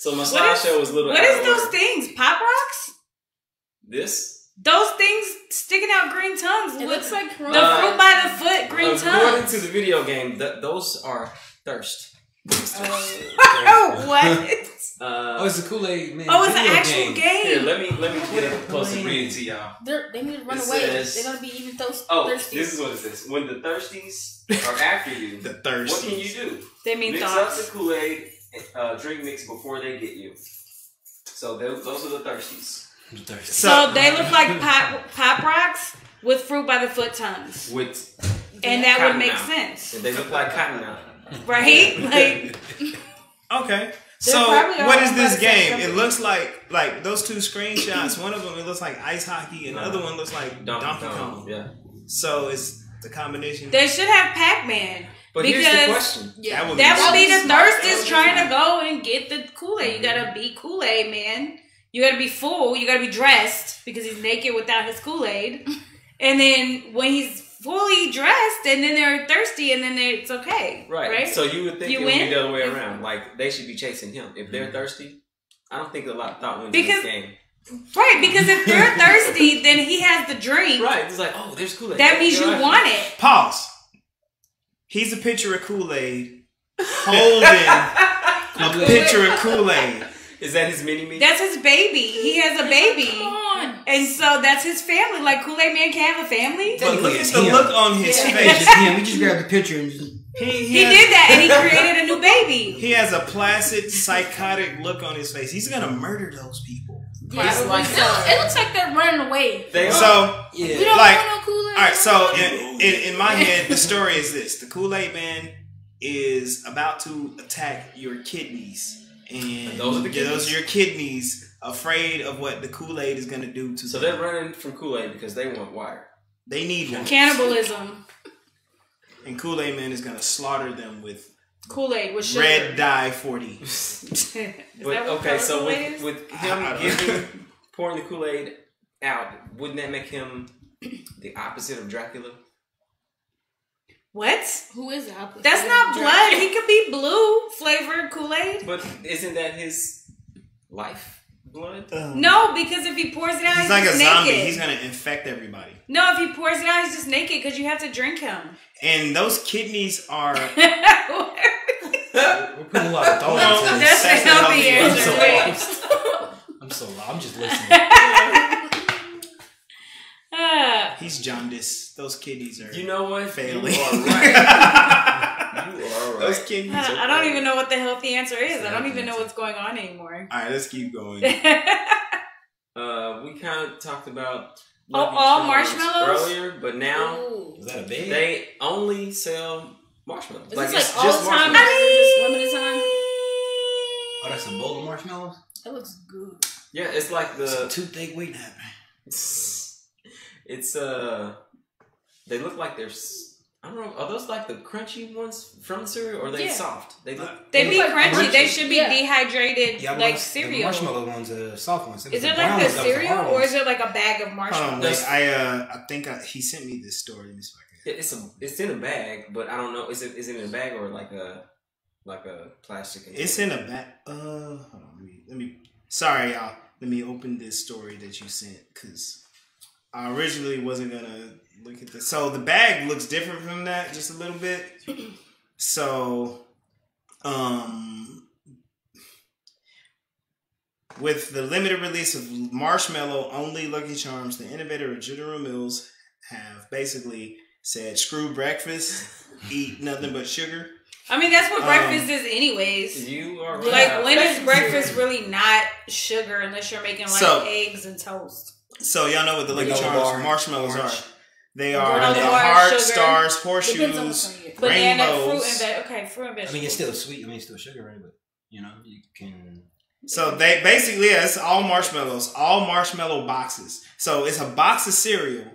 So my What is- slideshow was little What out those things? Pop rocks? This? Those things sticking out green tongues. It looks like the Corona. Uh, fruit by the foot green According tongues. to the video game, th- those are thirst. Oh, [laughs] what? [laughs] Oh, Uh, it's a Kool Aid man. Oh, it's an video actual game. here, let me let me get a closer read to y'all. They're, they need to run It away. says- They're gonna be even those Oh, thirsty. this is what it says. When the thirsties are [laughs] after you, the thirsties. what can you do? They mean Mix up the Kool Aid uh, drink mix before they get you. So those, those are the thirsties. I'm thirsty. So they look like [laughs] pop, pop rocks with fruit by the foot tongues. With And that would make mouth. sense. they look like cotton now. Right? [laughs] Like, Okay. [laughs] So probably what all is this about the same game? It looks like like those two screenshots. One of them it looks like ice hockey, and the other uh, one looks like Donkey, Donkey Kong. Kong. Yeah. So it's the combination. they should have Pac Man. But here's the question. yeah. That would That would be the was smart. thirst is trying to go and get the Kool Aid. You gotta be Kool Aid, man. You gotta be full. You gotta be dressed because he's naked without his Kool Aid. [laughs] And then when he's fully dressed, and then they're thirsty, and then they're- it's okay. Right. Right. So you would think You it would be the other way around. Like they should be chasing him. If they're mm-hmm. thirsty, I don't think a lot of thought went into Because- this game. right. Because if they're [laughs] thirsty, then he has the drink. Right. It's like, oh, there's Kool Aid. That means you want it. Pause. He's a picture of Kool Aid holding [laughs] a picture of Kool Aid. Is that his mini me? That's his baby. He has a baby. Come on. And so that's his family. Like Kool Aid Man can have a family. But look at the him. look on his Yeah. Face. just him. We just grabbed the picture and just. He, he, He has, did that and he created a new baby. [laughs] He has a placid, psychotic look on his face. He's gonna murder those people. Yeah, It's like- it, looks, it looks like they're running away. They are. So We don't Like- want no Kool-Aid. All right, so in, in, in my head, the story is this: the Kool Aid Man is about to attack your kidneys, and Those are the yeah, those are your kidneys, afraid of what the Kool Aid is going to do to So them. they're running from Kool Aid because they want water. They need one, Cannibalism. and Kool Aid Man is going to slaughter them with Kool Aid with sugar. red dye forty. [laughs] But okay, so with, with him giving pouring the Kool Aid out, wouldn't that make him the opposite of Dracula? What? Who is the opposite? That's not blood. He could be blue flavored Kool Aid. But isn't that his life blood? No, because if he pours it out, he's, he's like a just zombie. He's going to infect everybody, no, if he pours it out, he's just naked because you have to drink him. and those kidneys are. [laughs] We're putting a lot of thought No, into That's this. the healthy I'm so wait. I'm so loud. I'm just listening. [laughs] He's jaundiced. Those kidneys are You know what? failing. You are [laughs] right. you are Those kidneys. I Are don't- I don't even know what the healthy answer is. I don't even know what's going on anymore. All right, let's keep going. [laughs] Uh, we kind of talked about Oh, all marshmallows? earlier, but now Ooh. Is that a bag? they only sell marshmallows. Is this it's like all the time? just limited time? oh, that's a bowl of marshmallows. That looks good. Yeah, it's like It's a the toothache waiting to happen. It's uh they look like they're s- I don't know are those like the crunchy ones from the cereal or are they Yeah. soft? They look They be Like crunchy. They should be Yeah. dehydrated Yeah, like the cereal. marshmallow ones, the soft ones. Is the it brown like the ones, that was cereal hard or ones. is it like a bag of Hold on, marshmallows? wait. I uh, I think I, he sent me this story. Let me see if I can- it's a it's in a bag, but I don't know is it is it in a bag or like a like a plastic container? It's in a bag. Uh, hold on. Let me. Let me. Sorry, y'all. Let me open this story that you sent because I originally wasn't gonna look at this. So the bag looks different from that just a little bit. So, um, with the limited release of Marshmallow only Lucky Charms, the innovator of General Mills have basically said, "Screw breakfast, [laughs] eat nothing but sugar." I mean, that's what Um, breakfast is, anyways. you are Like, when is breakfast really not sugar unless you're making like So- eggs and toast? So y'all know what the Lucky Granola Charms bar, marshmallows orange. are. They are Granola the bar, heart, sugar. stars, horseshoes, which one you get. Banana, fruit, rainbows. and veg. Okay, fruit and vegetables. I mean, it's still sweet. I mean, it's still sugar, right? But you know, you can. So they basically yeah, it's all marshmallows, all marshmallow boxes. So it's a box of cereal,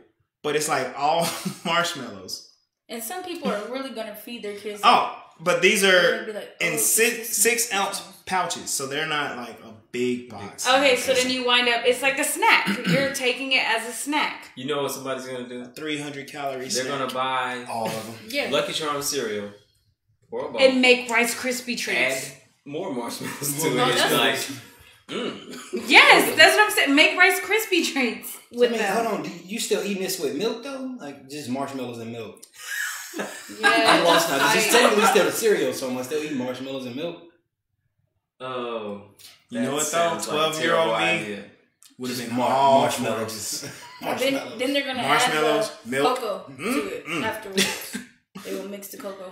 but it's like all [laughs] marshmallows. And some people are really gonna feed their kids. Oh, but these They're are gonna be like, in oh, six this is- six ounce pouches, so they're not like a big box. Okay, so then you wind up. It's like a snack. [clears throat] You're taking it as a snack. You know what somebody's gonna do? three hundred calories. They're gonna buy All of them. Yeah. Lucky Charms cereal or a. And make Rice Krispie add treats. more marshmallows to No, it. It's like, mm. Yes, that's what I'm saying. Make Rice Krispie treats I with mean, them. hold on. Do you still eating this with milk though? Like just marshmallows and milk? [laughs] Yeah, I'm lost now. This is I- technically still a cereal, so am I still eating marshmallows and milk? Oh, You know that what though? sounds like 12 year old terrible me idea. would have been Mar- all marshmallows. for [laughs] then, then they're gonna Marshmallows, add milk. cocoa Mm, to it mm. afterwards. [laughs] they will mix the cocoa.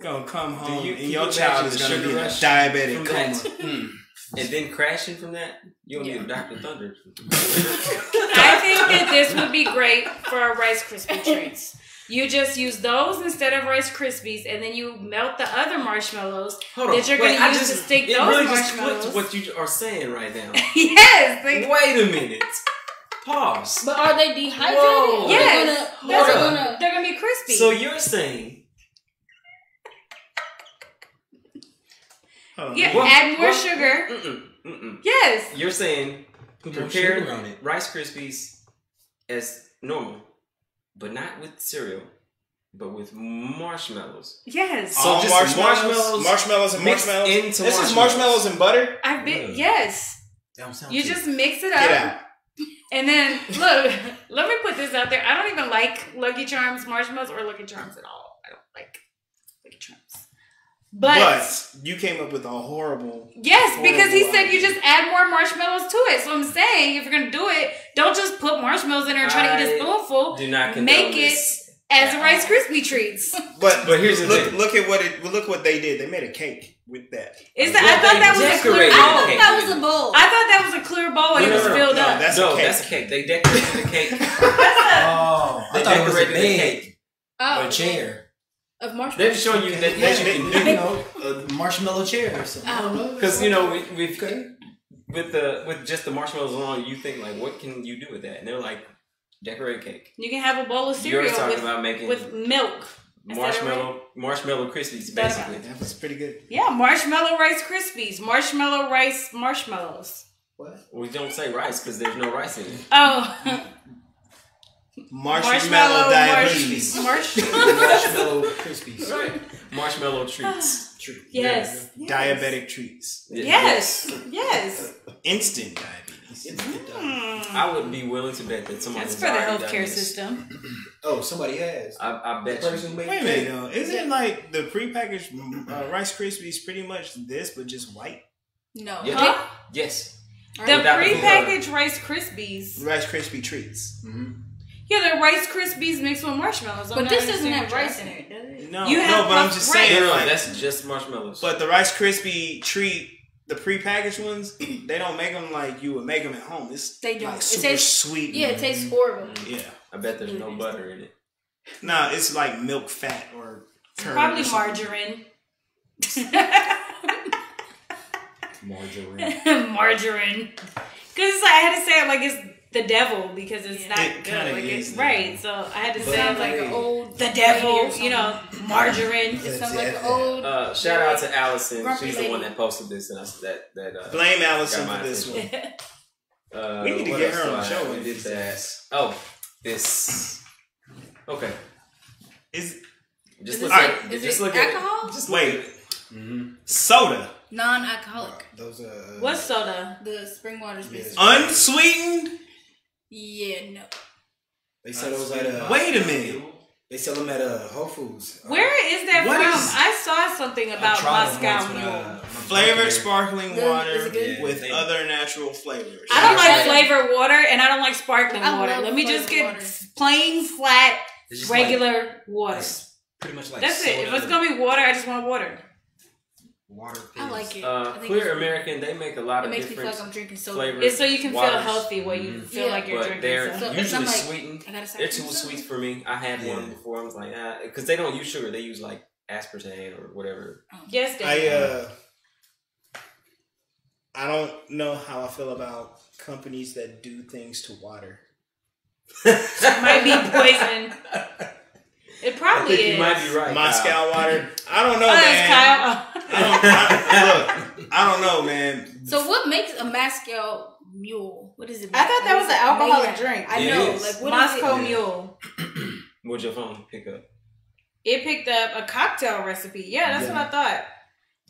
Gonna come home you- and your you child is gonna be in a diabetic coma. that? Mm. And then crashing from that, you don't Yeah. need a Dr. Thunder. [laughs] I think that this would be great for our Rice Krispie treats. You just use those instead of Rice Krispies, and then you melt the other marshmallows Hold that you're going to use just, to stick it those really just marshmallows. flipped what you are saying right now. [laughs] yes, like, Wait a minute. Pause. But are they dehydrated? Whoa. Yes. They're gonna, they're gonna, they're going to be crispy. So you're saying Hold on. yeah, Well, add more well, sugar. Mm-mm, mm-mm. Yes. You're saying Put prepare sugar on it. Rice Krispies as normal, but not with cereal, but with marshmallows. Yes. So all just marshmallows, marshmallows marshmallows and mixed marshmallows. into this is marshmallows. marshmallows and butter. I've been, Ugh. yes. That sound You too- just mix it Get up. out. And then, [laughs] look, let me put this out there. I don't even like Lucky Charms marshmallows or Lucky Charms at all. I don't like Lucky Charms. But, But you came up with a horrible. yes, because he horrible said you just add more marshmallows to it. So I'm saying if you're gonna do it, don't just put marshmallows in there and try to eat a spoonful. Do not condone Make it as a Rice Krispie treats. [laughs] But But here's the look, thing. look at what it. Look what they did. They made a cake with that. Is that, Well, I thought that was a clear decorated bowl. the cake. that was a bowl. I thought that was a clear bowl and No, it was no, no, filled no, up. that's no, a cake. that's a cake. They decorated the cake. [laughs] Oh, I thought it was a decorated the cake. oh, or a chair. Of marshmallows. They're showing you that, Yeah, that you can do you know, a marshmallow chair or something. I don't know. Because you know we, we've Okay. with the with just the marshmallows alone, you think like, what can you do with that? And they're like, decorate cake. You can have a bowl of cereal. You're cereal talking with, about making with milk. Is that marshmallow marshmallow crispies, basically. That was pretty good. Yeah, marshmallow rice krispies, marshmallow rice marshmallows. What? We don't say rice because there's no rice in it. Oh, Marshmallow, diabetes. Marsh- marshmallow crispies. [laughs] Right. Marshmallow treats. Treat. yes. Diabetic treats. Yes. Yes. Instant diabetes. It's good, though. Hmm. I would be willing to bet that someone That's for the healthcare this. system. [clears throat] Oh, somebody has. I, I bet The person you. Wait a minute cake. though. Isn't like the prepackaged uh, Rice Krispies pretty much this, but just white? No. Yeah. Huh? Yes. The the prepackaged Rice Krispies. Rice Krispie treats. Mm-hmm. Yeah, the Rice Krispies mixed with marshmallows. I'm But this doesn't have what rice in it, does it? No, You no, but I'm just rice. saying. No, no, like, that's just marshmallows. but the Rice Krispie treat, the prepackaged ones, they don't make them like you would make them at home. It's They don't. like It super tastes- sweet. Yeah, it tastes horrible. Mm, yeah. I bet there's no mm. butter in it. Nah, it's like milk fat or curd Probably or margarine. [laughs] Margarine. [laughs] margarine. Because I had to say it like it's the devil because it's not It good. Like is it's the right. So I had to It say it sounds like like an old the devil, you know, margarine. It sounds like an old. Uh, shout out to Allison. Grumpy She's the one that posted this, and I, that that uh, Blame Allison Got my for this one. [laughs] Uh, We need to get her on the show have? if We did that. ass. Oh, this. Okay, Is just Is look it- at is just it look alcohol? it. Just wait. Mm-hmm. soda Non-alcoholic. Those are. Uh, What's soda? The spring water's Yeah. unsweetened? Yeah, no. They sell those at a. Wait a minute. They sell them at uh, Whole Foods. Where is that What from? is- I saw something about tried Moscow Mule. uh, Flavored sparkling Good? water it good? with They- other natural flavors. I don't like flavored water and I don't like sparkling I water. love Let me just flavored get water. plain, flat, It's like- regular water. it's pretty much like That's it. If soda. it's gonna be water, I just want water. Water. I like it. Uh, think Clear American, they make a lot It of makes me feel different like I'm drinking soda. flavors. It's so you can feel healthy while you Mhm. feel Yeah. like you're but drinking. they're some. So- usually I'm like- sweetened. I gotta start They're too soda. sweet for me. I had Yeah. one before. I was like, ah, because they don't use sugar. They use like aspartame or whatever. yes, I Dave. uh, I don't know how I feel about companies that do things to water. It [laughs] might be poison. It I probably think is. you might be right. Moscow Kyle. water. I don't know, Oh, man. Kyle. I don't, I, look, I don't know, man. So what makes a Moscow mule? What is it? I thought that was an alcoholic made of? drink. I Yeah, know. Like what is Moscow it? Mule. [clears throat] What'd your phone pick up? It picked up a cocktail recipe. Yeah, that's Yeah. what I thought.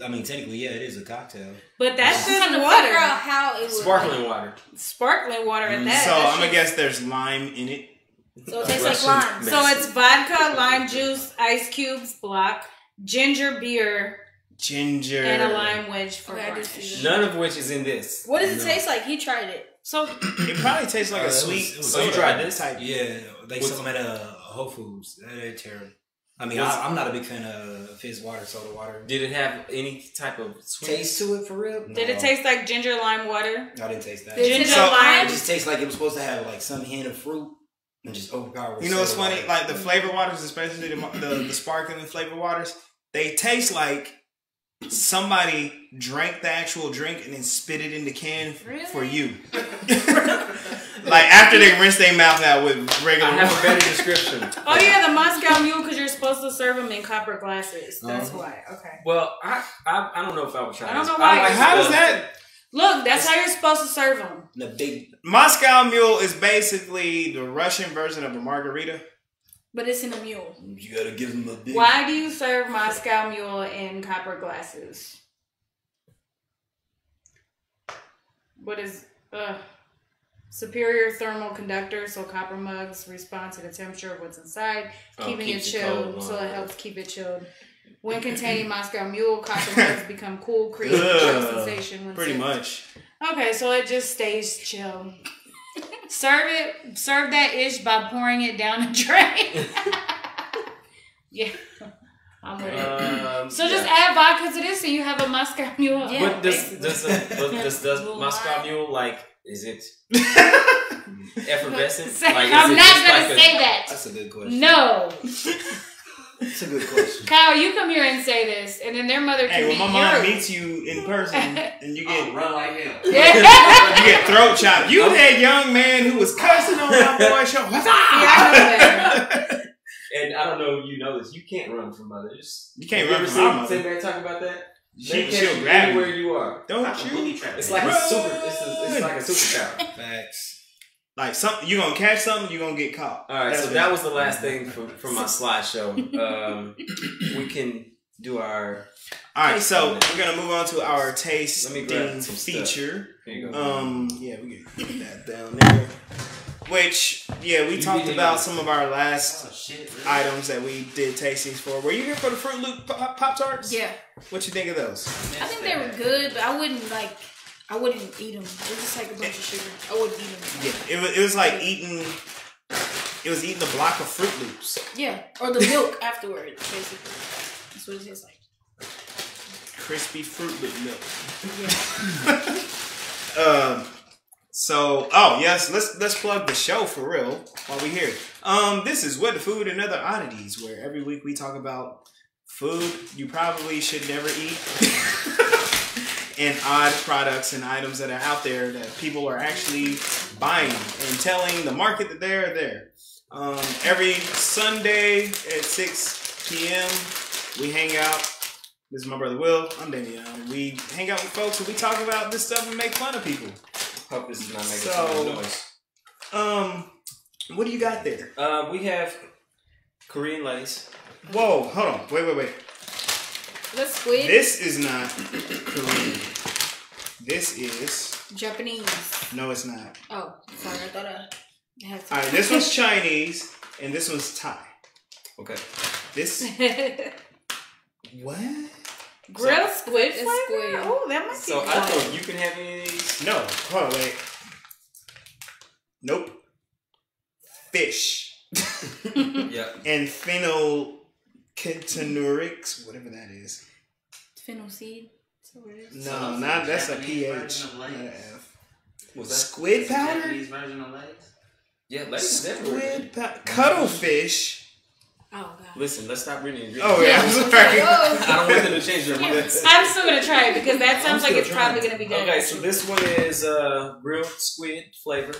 I mean, technically, yeah, it is a cocktail. But that's I'm trying just to figure out water. how it was. Sparkling water. Sparkling water at Mm, that. So That I'm gonna guess there's lime in it. So it tastes Russian like lime. mix. So it's vodka, lime juice, ice cubes, block, ginger beer, Ginger and a lime wedge for Okay, I garnish. None of which is in this. What does it No. taste like? He tried it. So [clears throat] It probably tastes like Uh, a it was- sweet. it was- Oh, you tried this? Type. Yeah, they What's- sell them at uh, Whole Foods. They're terrible. I mean, What's- I, I'm not a big fan of fizz water, soda water. Did it have any type of sweet? Taste to it for real? did it taste like ginger lime water? I didn't taste that. Did it Ginger So- like It lime. just tastes like it was supposed to have like some hint of fruit and just overpower. with You know what's funny? water. Like the flavor waters, especially the, the the sparkling flavor waters, they taste like somebody drank the actual drink and then spit it in the can Really? for you. [laughs] like after they rinse their mouth out with regular I have a better description. [laughs] Oh yeah, the Moscow Mule because you're supposed to serve them in copper glasses. That's Uh-huh. why. Okay. Well, I, I I don't know if I would try. I don't know why. like How does that? Look, that's how you're supposed to serve them. the big. Moscow Mule is basically the Russian version of a margarita. But it's in a mule. You gotta give them a big. Why do you serve Moscow Mule in copper glasses? What is uh superior thermal conductor? So copper mugs respond to the temperature of what's inside, Oh, keeping it keeps it chilled. cold so it helps keep it chilled. [laughs] When containing Moscow Mule, copper mugs become cool, creating [laughs] a Ugh, sensation. When Pretty sipped. much. Okay, so it just stays chill. Serve it, serve that ish by pouring it down the [laughs] drain. [laughs] yeah, I'm with it. Um, So just yeah. add vodka to this, and you have a Moscow Mule. Yeah. But does basically. does the, [laughs] does, does, does Moscow. Mule like is it effervescent? Say- Like, is I'm it not gonna like a- say that. That's a good question. No, That's a good question. Kyle, you come here and say this, and then their mother can Hey, when meet my mom yours. meets you in person [laughs] and you Oh, get run like hell. [laughs] you get throat chopped. You that young man who was cussing on my boy show. What's up? Yeah, I. And I don't know if you know this. You can't run from mothers. You can't Have run ever from my seen mother. Tim talk about that? She- They catch she'll you grab anywhere you. you are. Don't I'm a booby you? trap. It's like a super. It's, a, it's like a superpower. Facts. Like something you gonna catch something, you're gonna get caught. All right, That's so it. that was the last thing for, for my [laughs] slideshow. Um, we can do our. All right, so we're gonna move on to our taste Let me grab some feature. Here you go. Um, yeah, we can get that down there. Which, yeah, we You talked about some of our last Oh shit. Really? items that we did tastings for. Were you here for the Froot Loop Pop Pop Tarts? Yeah. What you think of those? I think they were good, but I wouldn't like. I wouldn't eat them. It was just like a bunch of sugar. I wouldn't eat them. Yeah, it was. It was like eating. It was eating a block of Froot Loops. Yeah, or the milk afterwards, basically. That's what it tastes like. crispy Froot Loop milk. Yeah. [laughs] Um. So, oh yes, let's let's plug the show for real while we're here. Um, this is what the food and other oddities, where every week we talk about food you probably should never eat, [laughs] and odd products and items that are out there that people are actually buying and telling the market that they're there. Um, every Sunday at six p.m. we hang out. This is my brother Will. I'm Damian. We hang out with folks and we talk about this stuff and make fun of people. Hope this is not making So- too much noise. Um, what do you got there? Uh, we have Korean Lay's. Whoa, hold on. Wait, wait, wait. That's squid. This is not Korean. This is Japanese. no, it's not. Oh, sorry. I thought I had. All right, this one's Chinese and this one's Thai. Okay. This [laughs] what? Grilled squid flavor? squid. Oh, that might be So I fun. thought you can have any of these. No, hold on, wait. Nope. Fish [laughs] yeah. and phenylketonurics, whatever that is. Fennel seed. That's what it is. No, not that's a pH. version not a Lay's. F. What's that? Squid powder. Japanese version of Lay's. Yeah, let's. Squid powder. Cuttlefish. Oh god. Listen, let's stop reading ingredients. Oh yeah, I'm [laughs] sorry. I don't want them to change their mind. [laughs] I'm still gonna try it because that sounds like still it's probably gonna be good. Okay, so this one is uh, grilled squid flavor.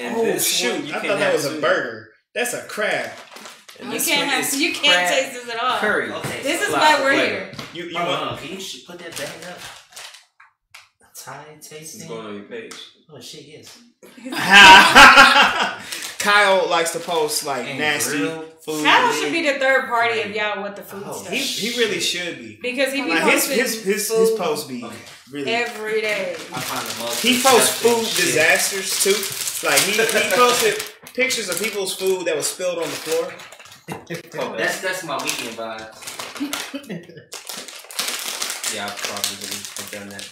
And Oh this shoot! one you I thought that was a tuna. burger. That's a crab. And you can't have is you can't taste this at all. curry. Okay. This is why we're flavor. here. You you Hold want? can you sh- put that bag up? Thai This tasting. is going on your page. Oh shit, yes. [laughs] Kyle likes to post like And nasty grilled. food. Kyle should be the third party of y'all with the food Oh, stuff He he really should be. because he be Like his his his, his food be Okay. really. every day. I find the most. He posts food shit. disasters too. Like he, he posted [laughs] pictures of people's food that was spilled on the floor. Oh, [laughs] That's that's my weekend vibe. [laughs] Yeah, I probably would have done that.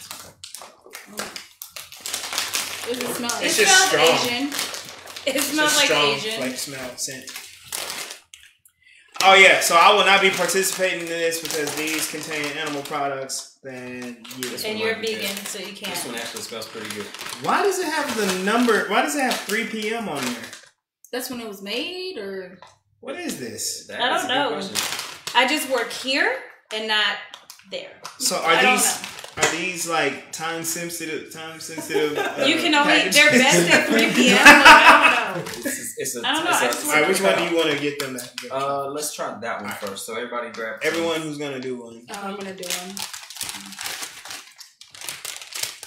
Does it smell like? It just smells strong. Asian. It smells like strong, Asian. Like smell scent. Oh yeah, so I will not be participating in this because these contain animal products. Then yeah. And you're might vegan, good. so you can't. This one actually smells pretty good. Why does it have the number? Why does it have 3 p.m. on there? That's when it was made, or What is this? That I don't is a good know. I just work here and not there. So are don't these are these like time sensitive? Time sensitive. [laughs] Uh, You can only packages? they're [laughs] best at 3 p.m. Like, I [laughs] don't know. This is, it's a, I don't know, it's I a- just All right, which one do you want to get them? At? Uh, let's try that one first. So everybody grab some. Everyone who's gonna do one. oh, I'm gonna do one.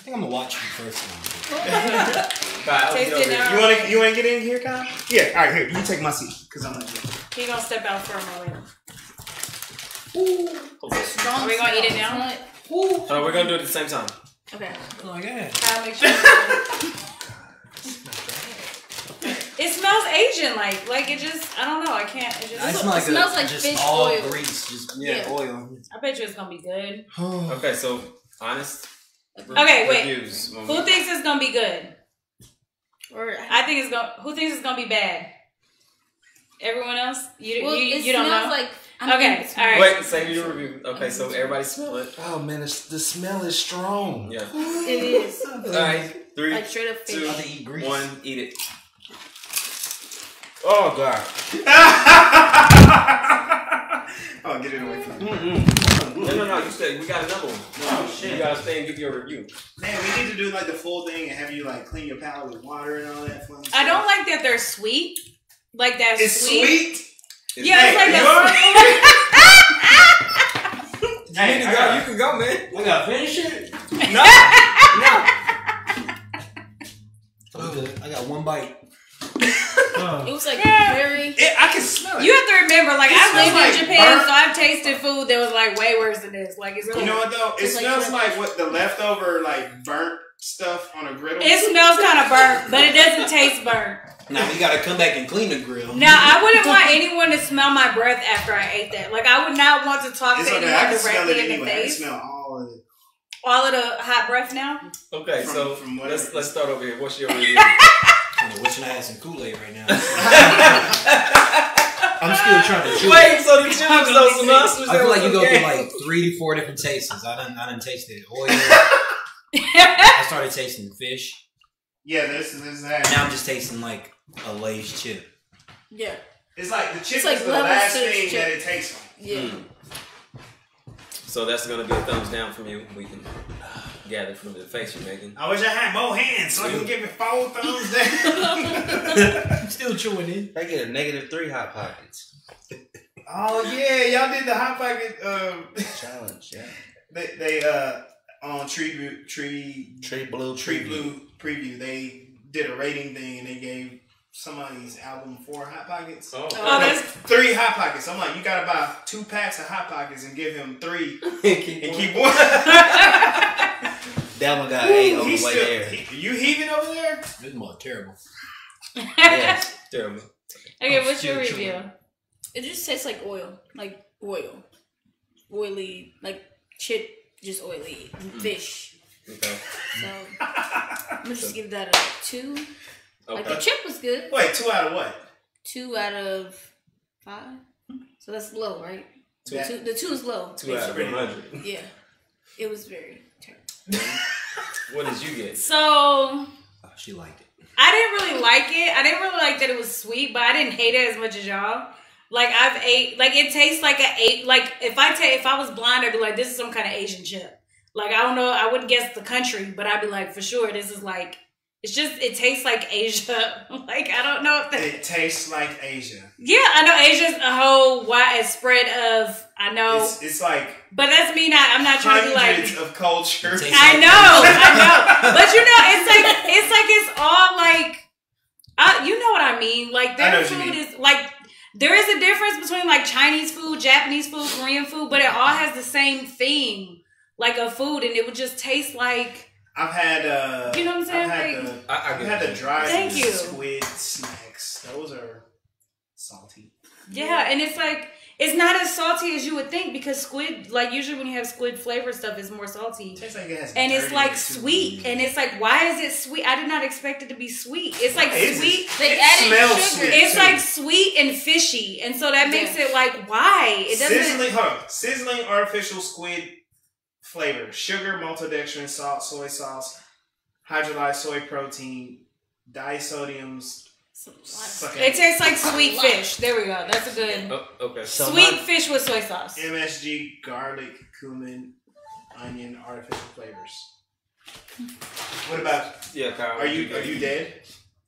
I think I'm gonna watch you first one. [laughs] Kyle, Taste it now. You want to you want to get in here, Kyle? Yeah. All right, here. You take my seat because I'm not doing. it. He gonna step out for a moment. Strong Are we gonna eat it smell. now? Smell it. Oh, we're gonna do it at the same time. Okay. Oh yeah. Kyle, make sure. [laughs] it smells Asian like. Like it just I don't know, I can't it I smell like it smells a, like just fish all oil. grease, just yeah, Yeah. oil. I bet you it's gonna be good. [sighs] Okay, so honest. Re- Okay, wait. Reviews. when Who we- thinks it's gonna be good? Or I think it's gonna who thinks it's gonna be bad? Everyone else? You well, you, you don't smells know? like. I'm Okay, in all right. Wait, say your review. Okay, so everybody smell it. Oh man, it's, the smell is strong. Yeah. It is All right, three, like straight up two, I to eat grease. one, eat it. Oh god. [laughs] oh, get it away from me. No, no, no. You said we got another one. No, oh, shit. You gotta stay and give your review. Man, we need to do like the full thing and have you like clean your palate with water and all that fun stuff. I don't like that they're sweet. Like that It's sweet. sweet. Yeah, it's like you that [laughs] [laughs] You can go. You can go, man. We gotta finish it. No. [laughs] I'm good. I got one bite. It was like Yeah. very. It, I can smell it. You have to remember, like It I smells lived like in Japan, burnt- so I've tasted food that was like way worse than this. Like it's You know what though? It It's like smells like what the leftover like burnt stuff on a griddle. It smells kind of burnt, but it doesn't taste burnt. Now we gotta come back and clean the grill. Now I wouldn't want anyone to smell my breath after I ate that. Like I would not want to talk It's to okay. anyone I can smell directly it in the anyway. I can face. smell all of it. All of the hot breath now. Okay, From- so from let's let's start over here. What's your [laughs] review? I'm wishing I had some Kool Aid right now. [laughs] I'm still trying to chew. Wait, so the children's those some monsters. I feel like you go okay. through like three to four different tastes. I done I didn't taste tasted oil. [laughs] I started tasting fish. Yeah, this is this is that. Now I'm just tasting like a Lay's chip. Yeah. It's like the chip It's like is the last thing chip. that it tastes on. Yeah. Hmm. So that's gonna be a thumbs down from you. We can gather from the face you're making. I wish I had more hands so I can give it four thumbs [laughs] down. I'm still chewing it. They get a negative three hot pockets. oh yeah, y'all did the hot pocket. Um, Challenge, yeah. they they uh on Tree Blue- Tree Tree blue, Tree Blue preview. They did a rating thing and they gave somebody's album four hot pockets. Oh, Oh, that's Three hot pockets. I'm like, you gotta buy two packs of hot pockets and give him three [laughs] keep and going. keep one. [laughs] That one got eight on the way He's still, there. he- you heaving over there? This is terrible. Yes. [laughs] terrible. okay. I'm What's your still chewing. review? It just tastes like oil, like oil, oily, like chip, just oily and fish. Okay. So I'm gonna just give that a two. Like the chip was good. Wait, two out of what? Two out of five. So that's low, right? Two Two, the two is low. Two out of hundred. Yeah, it was very. Terrible. [laughs] What did you get? So Oh, she liked it. I didn't really like it. I didn't really like that it was sweet, but I didn't hate it as much as y'all. Like I've ate, like it tastes like a eight. Like if I take, if I was blind, I'd be like, this is some kind of Asian chip. Like I don't know, I wouldn't guess the country, but I'd be like, for sure, this is like, it's just, it tastes like Asia. [laughs] like I don't know if that. It tastes like Asia. Yeah, I know Asia's a whole wide spread of. I know, It's, it's like but that's me not. I'm not trying to be like. hundreds of cultures. [laughs] I know, I [laughs] know, but you know, it's like it's like it's all like, uh, you know what I mean? Like I know their what you food mean. is like there is a difference between like Chinese food, Japanese food, Korean food, but it all has the same theme, like a food, and it would just taste like I've had uh You know what I'm saying? I've had Like- the, I, I I've had the you- dry Thank you. squid snacks. Those are salty. yeah, and it's like it's not as salty as you would think because squid, like usually when you have squid flavor stuff, is more salty. It like it has And it's like too. sweet, and it's like, why is it sweet? I did not expect it to be sweet. It's like Why is it? sweet. They It added smells sugar. sweet. It's too. like sweet and fishy, and so that makes it like why it doesn't. sizzling. Hold on, sizzling artificial squid flavor: sugar, maltodextrin, salt, soy sauce, hydrolyzed soy protein, disodiums. Fucking It tastes like sweet fish. There we go. That's a good Oh, okay. So sweet my- fish with soy sauce. MSG, garlic, cumin, onion, artificial flavors. What about? Yeah, Kyle. Are you are you dead?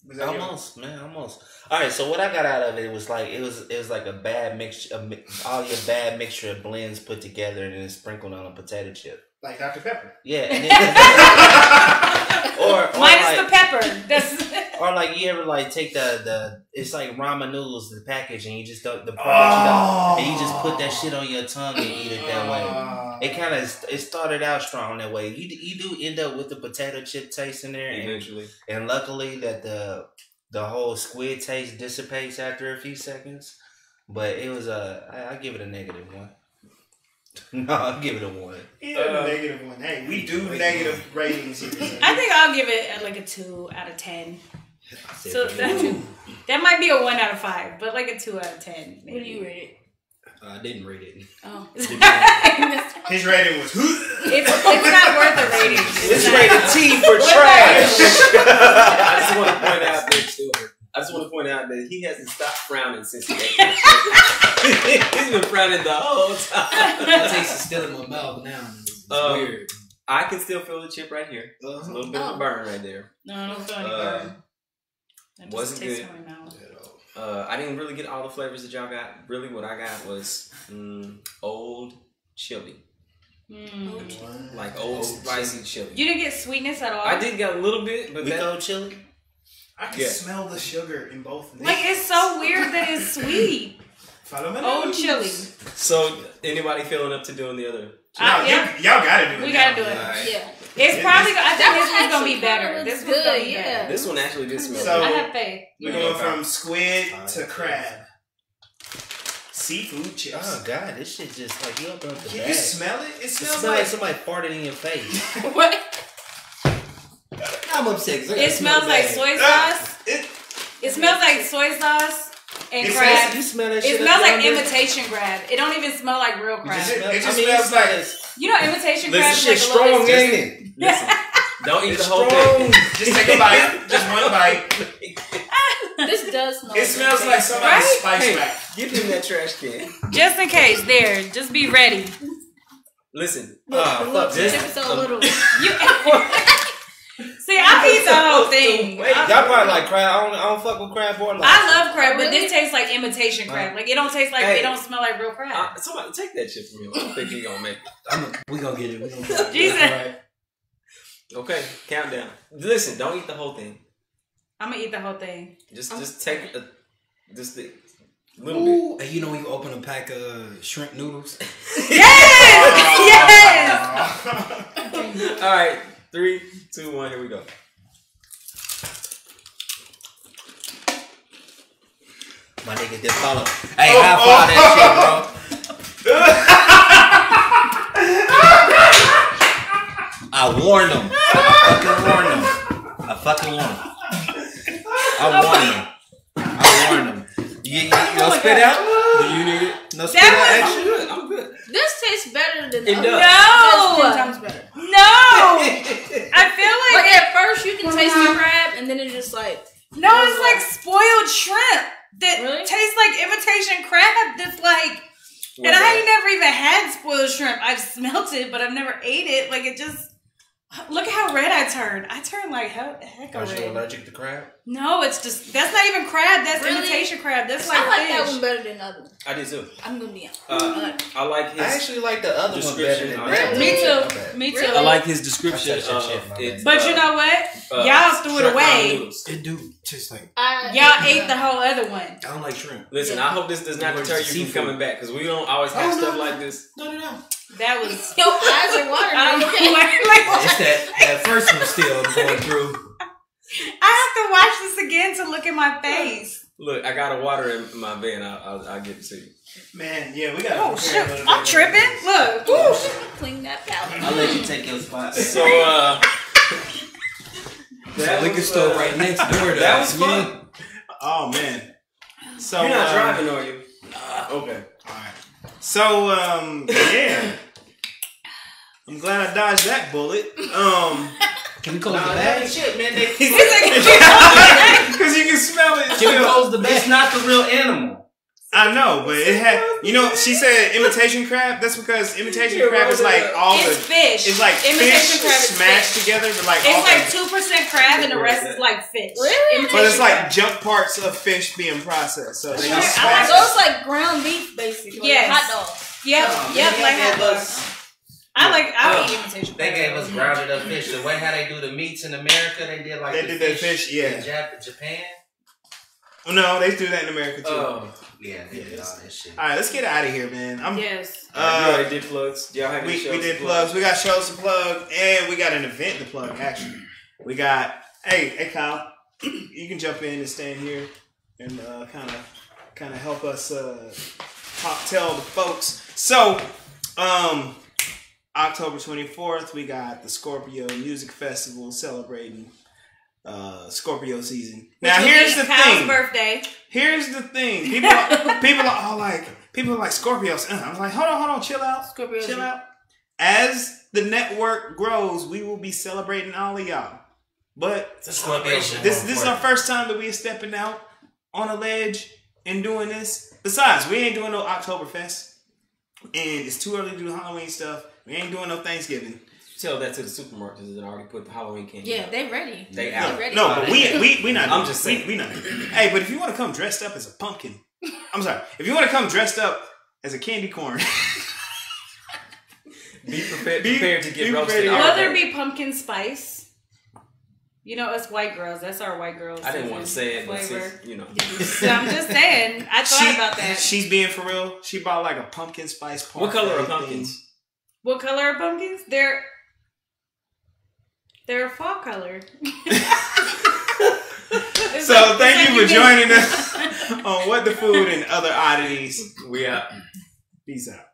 Was that your- Almost, man, almost. All right, so what I got out of it was like it was it was like a bad mixture, all your bad mixture of blends put together and then sprinkled on a potato chip. like Dr Pepper? Yeah, and [laughs] then, [laughs] or or Minus like, the pepper. That's [laughs] or like you ever like take the the it's like ramen noodles the package and you just don't the part that you don't, and you just put that shit on your tongue and eat it that way. Uh, It kind of it started out strong that way. You you do end up with the potato chip taste in there, and, Eventually. and luckily that the the whole squid taste dissipates after a few seconds. But it was a I, I give it a negative one. [laughs] no, I'll give it a one. yeah, Uh, negative one. Hey, we do negative ratings here. I think I'll give it like a two out of ten. I said So that, that might be a one out of five, but like a two out of ten. What do you rate it? Uh, I didn't rate it. Oh. [laughs] [laughs] it's, His rating was. it's not worth a rating. It's not. rated T for trash. [laughs] I just want to point out that I just want to point out that he hasn't stopped frowning since he ate that shit. He's been frowning the whole The time. taste is still in my mouth now. It's Um, weird. I can still feel the chip right here. It's a little bit of a burn right there. No, I don't feel any Uh, burn. That just wasn't tastes good. in my mouth. Uh, I didn't really get all the flavors that y'all got. Really, what I got was mm, old chili, Mm. like old Old spicy chili. You didn't get sweetness at all. I did get a little bit, but We that, go chili. I can Yeah. smell the sugar in both. of Like it's so weird that it's sweet. [laughs] Follow my Old chili. so anybody feeling up to doing the other? Uh, you, yeah. y'all gotta do it. We now. gotta do it. Alright. Yeah. It's Yeah, probably. this- I think That this one's gonna be better. This looks one's gonna good, be yeah. better. This one actually did smell. So- I have faith. We're going from squid to crab. Seafood chips. Oh god, this shit just like you open up the Can bag. you smell it? It It smells smells like. like somebody farted in your face. [laughs] What? I'm upset. It gotta smell smells like bad. soy Ah, sauce. it, It smells like soy sauce and It crab. smells- you smell that It shit. smells like imitation crab. It don't even smell like real crab. just It- smell- it just I mean, smells like- You know, imitation Listen, crab is Shit like strong, ain't it? Listen, [laughs] don't eat It's the whole strong. thing. just take a bite. Just one bite. [laughs] This does smell. It smells like somebody's Right? spice Hey, rack. give him that trash can. Just in case, there. Just be ready. Listen, Look, Ah, fuck this. chip so little. [laughs] You. See, I'll eat the whole [laughs] thing. Wait, Y'all probably like crab. I don't, I don't fuck with crab or lobster. I love crab, but Really? this tastes like imitation crab. Like it don't taste like Hey. it don't smell like real crab. uh, somebody take that shit from him. I don't think he gonna make it. I'm a, we gonna get it. We gonna get it. [laughs] Jesus. Alright. Okay, countdown. Listen, don't eat the whole thing. I'm gonna eat the whole thing. Just, Oh. just take a, just a little bit. And you know when you open a pack of shrimp noodles? [laughs] Yes, yes. All right, three, two, one. Here we go. My nigga did follow. Oh, hey, Oh, high oh, five that shit, bro. [laughs] I warned him. I fucking warned him. I fucking warned him. I warned him. I warned him. You, you, you Oh no spit out? Do you need it? No spit That out was- action? I'm good. I'm This tastes better than It other. does. No! That's ten times better. No, I feel like, Like at first you can taste the crab, and then it's just like no. It's like shrimp that Really? tastes like imitation crab. That's like, and I ain't never even had spoiled shrimp. I've smelt it, but I've never ate it. Like it just. Look at how red I turned. I turned like heck, heck Are you allergic to crab? No, it's just that's not even crab. That's Really? imitation crab. That's like I like fish. that one better than the other. one. I did too. I'm gonna be honest. Uh, I like his. I actually like the other one better Description than on that. Me too. bad. Me too. Really? I like his description shit, of shit, my. But uh, you know what? uh, Y'all threw it shrimp ramen away. It do just like I, Y'all ate the whole other one. I don't like shrimp. Listen, I hope this does not Where's deter you from coming back because we don't always have Oh, stuff like this. No, no, no. That was. [laughs] Your eyes are watering. I don't know okay? why. Like, [laughs] It's that that first one still going through. I have to watch this again to look at my face. Look, I got a water in my vein. I'll, I'll, I'll get it to you. Man, yeah, we gotta. Oh prepare shit! I'm bit. tripping. Look. Woo. Clean that palate. I'll let you take your spot. So, uh, That liquor store uh, right next door to That was You fun. ain't- Oh man. So You're not um, driving, are you? okay. So um yeah. I'm glad I dodged that bullet. Um Can we close Nah, the that bag? shit, man. They, [laughs] because [laughs] you can smell it. Can we close the It's not the real animal. I know, but it had you know, she said imitation crab. That's because imitation Yeah, crab is like up. all It's the fish. it's like imitation fish crab is smashed fish. together, but like all It's like two percent crab and the rest is like fish. Really? Imitation but it's like crab. junk parts of fish being processed. So they Yeah, just I smash So it. it's like ground beef, basically. Like Yes. hot dog. Yep, Oh, yep, they like gave hot dogs. us- I like I Yeah. like imitation They gave us grounded up fish. The way how they do the meats in America, they did like They the did that fish, yeah. in Jap- Japan. No, they do that in America too. Oh, Yeah, they did all that shit. all right, let's get out of here, man. I'm Yes. uh, you already did plugs. Y'all have any we, shows we to did plug? plugs. We got shows to plug, and we got an event to plug. Actually, we got. Hey, hey, Kyle, [clears throat] you can jump in and stand here and kind of, kind of help us uh, talk, tell the folks. So, um, October twenty fourth, we got the Scorpio Music Festival celebrating uh, Scorpio season. Now, Which will here's the Kyle's thing. birthday. Here's the thing. People, are, [laughs] people are all like, people are like Scorpios. Uh, I was like, hold on, hold on, chill out. Scorpio. Chill out. As the network grows, we will be celebrating all of y'all. But It's a this this is our first time that we are stepping out on a ledge and doing this. Besides, we ain't doing no Oktoberfest. And it's too early to do Halloween stuff. We ain't doing no Thanksgiving. Tell that to the supermarkets that already put the Halloween candy. Yeah, out. they ready. They They out. ready. No, but we we we not. I'm just saying. we not. Hey, but if you want to come dressed up as a pumpkin, I'm sorry. If you want to come dressed up as a candy corn, [laughs] Be prepared, Be- prepared to get roasted. prepared to- all Will there day. be pumpkin spice? You know, us white girls. That's our white girls. I didn't want to say it, but flavor. since, you know. So I'm just saying. I thought she, about that. she's being for real. She bought like a pumpkin spice. What color are parfait pumpkins? What color are pumpkins? They're they're a fall color. [laughs] So like- thank you like for get- joining us [laughs] on What the Food and Other Oddities. We out. Peace out.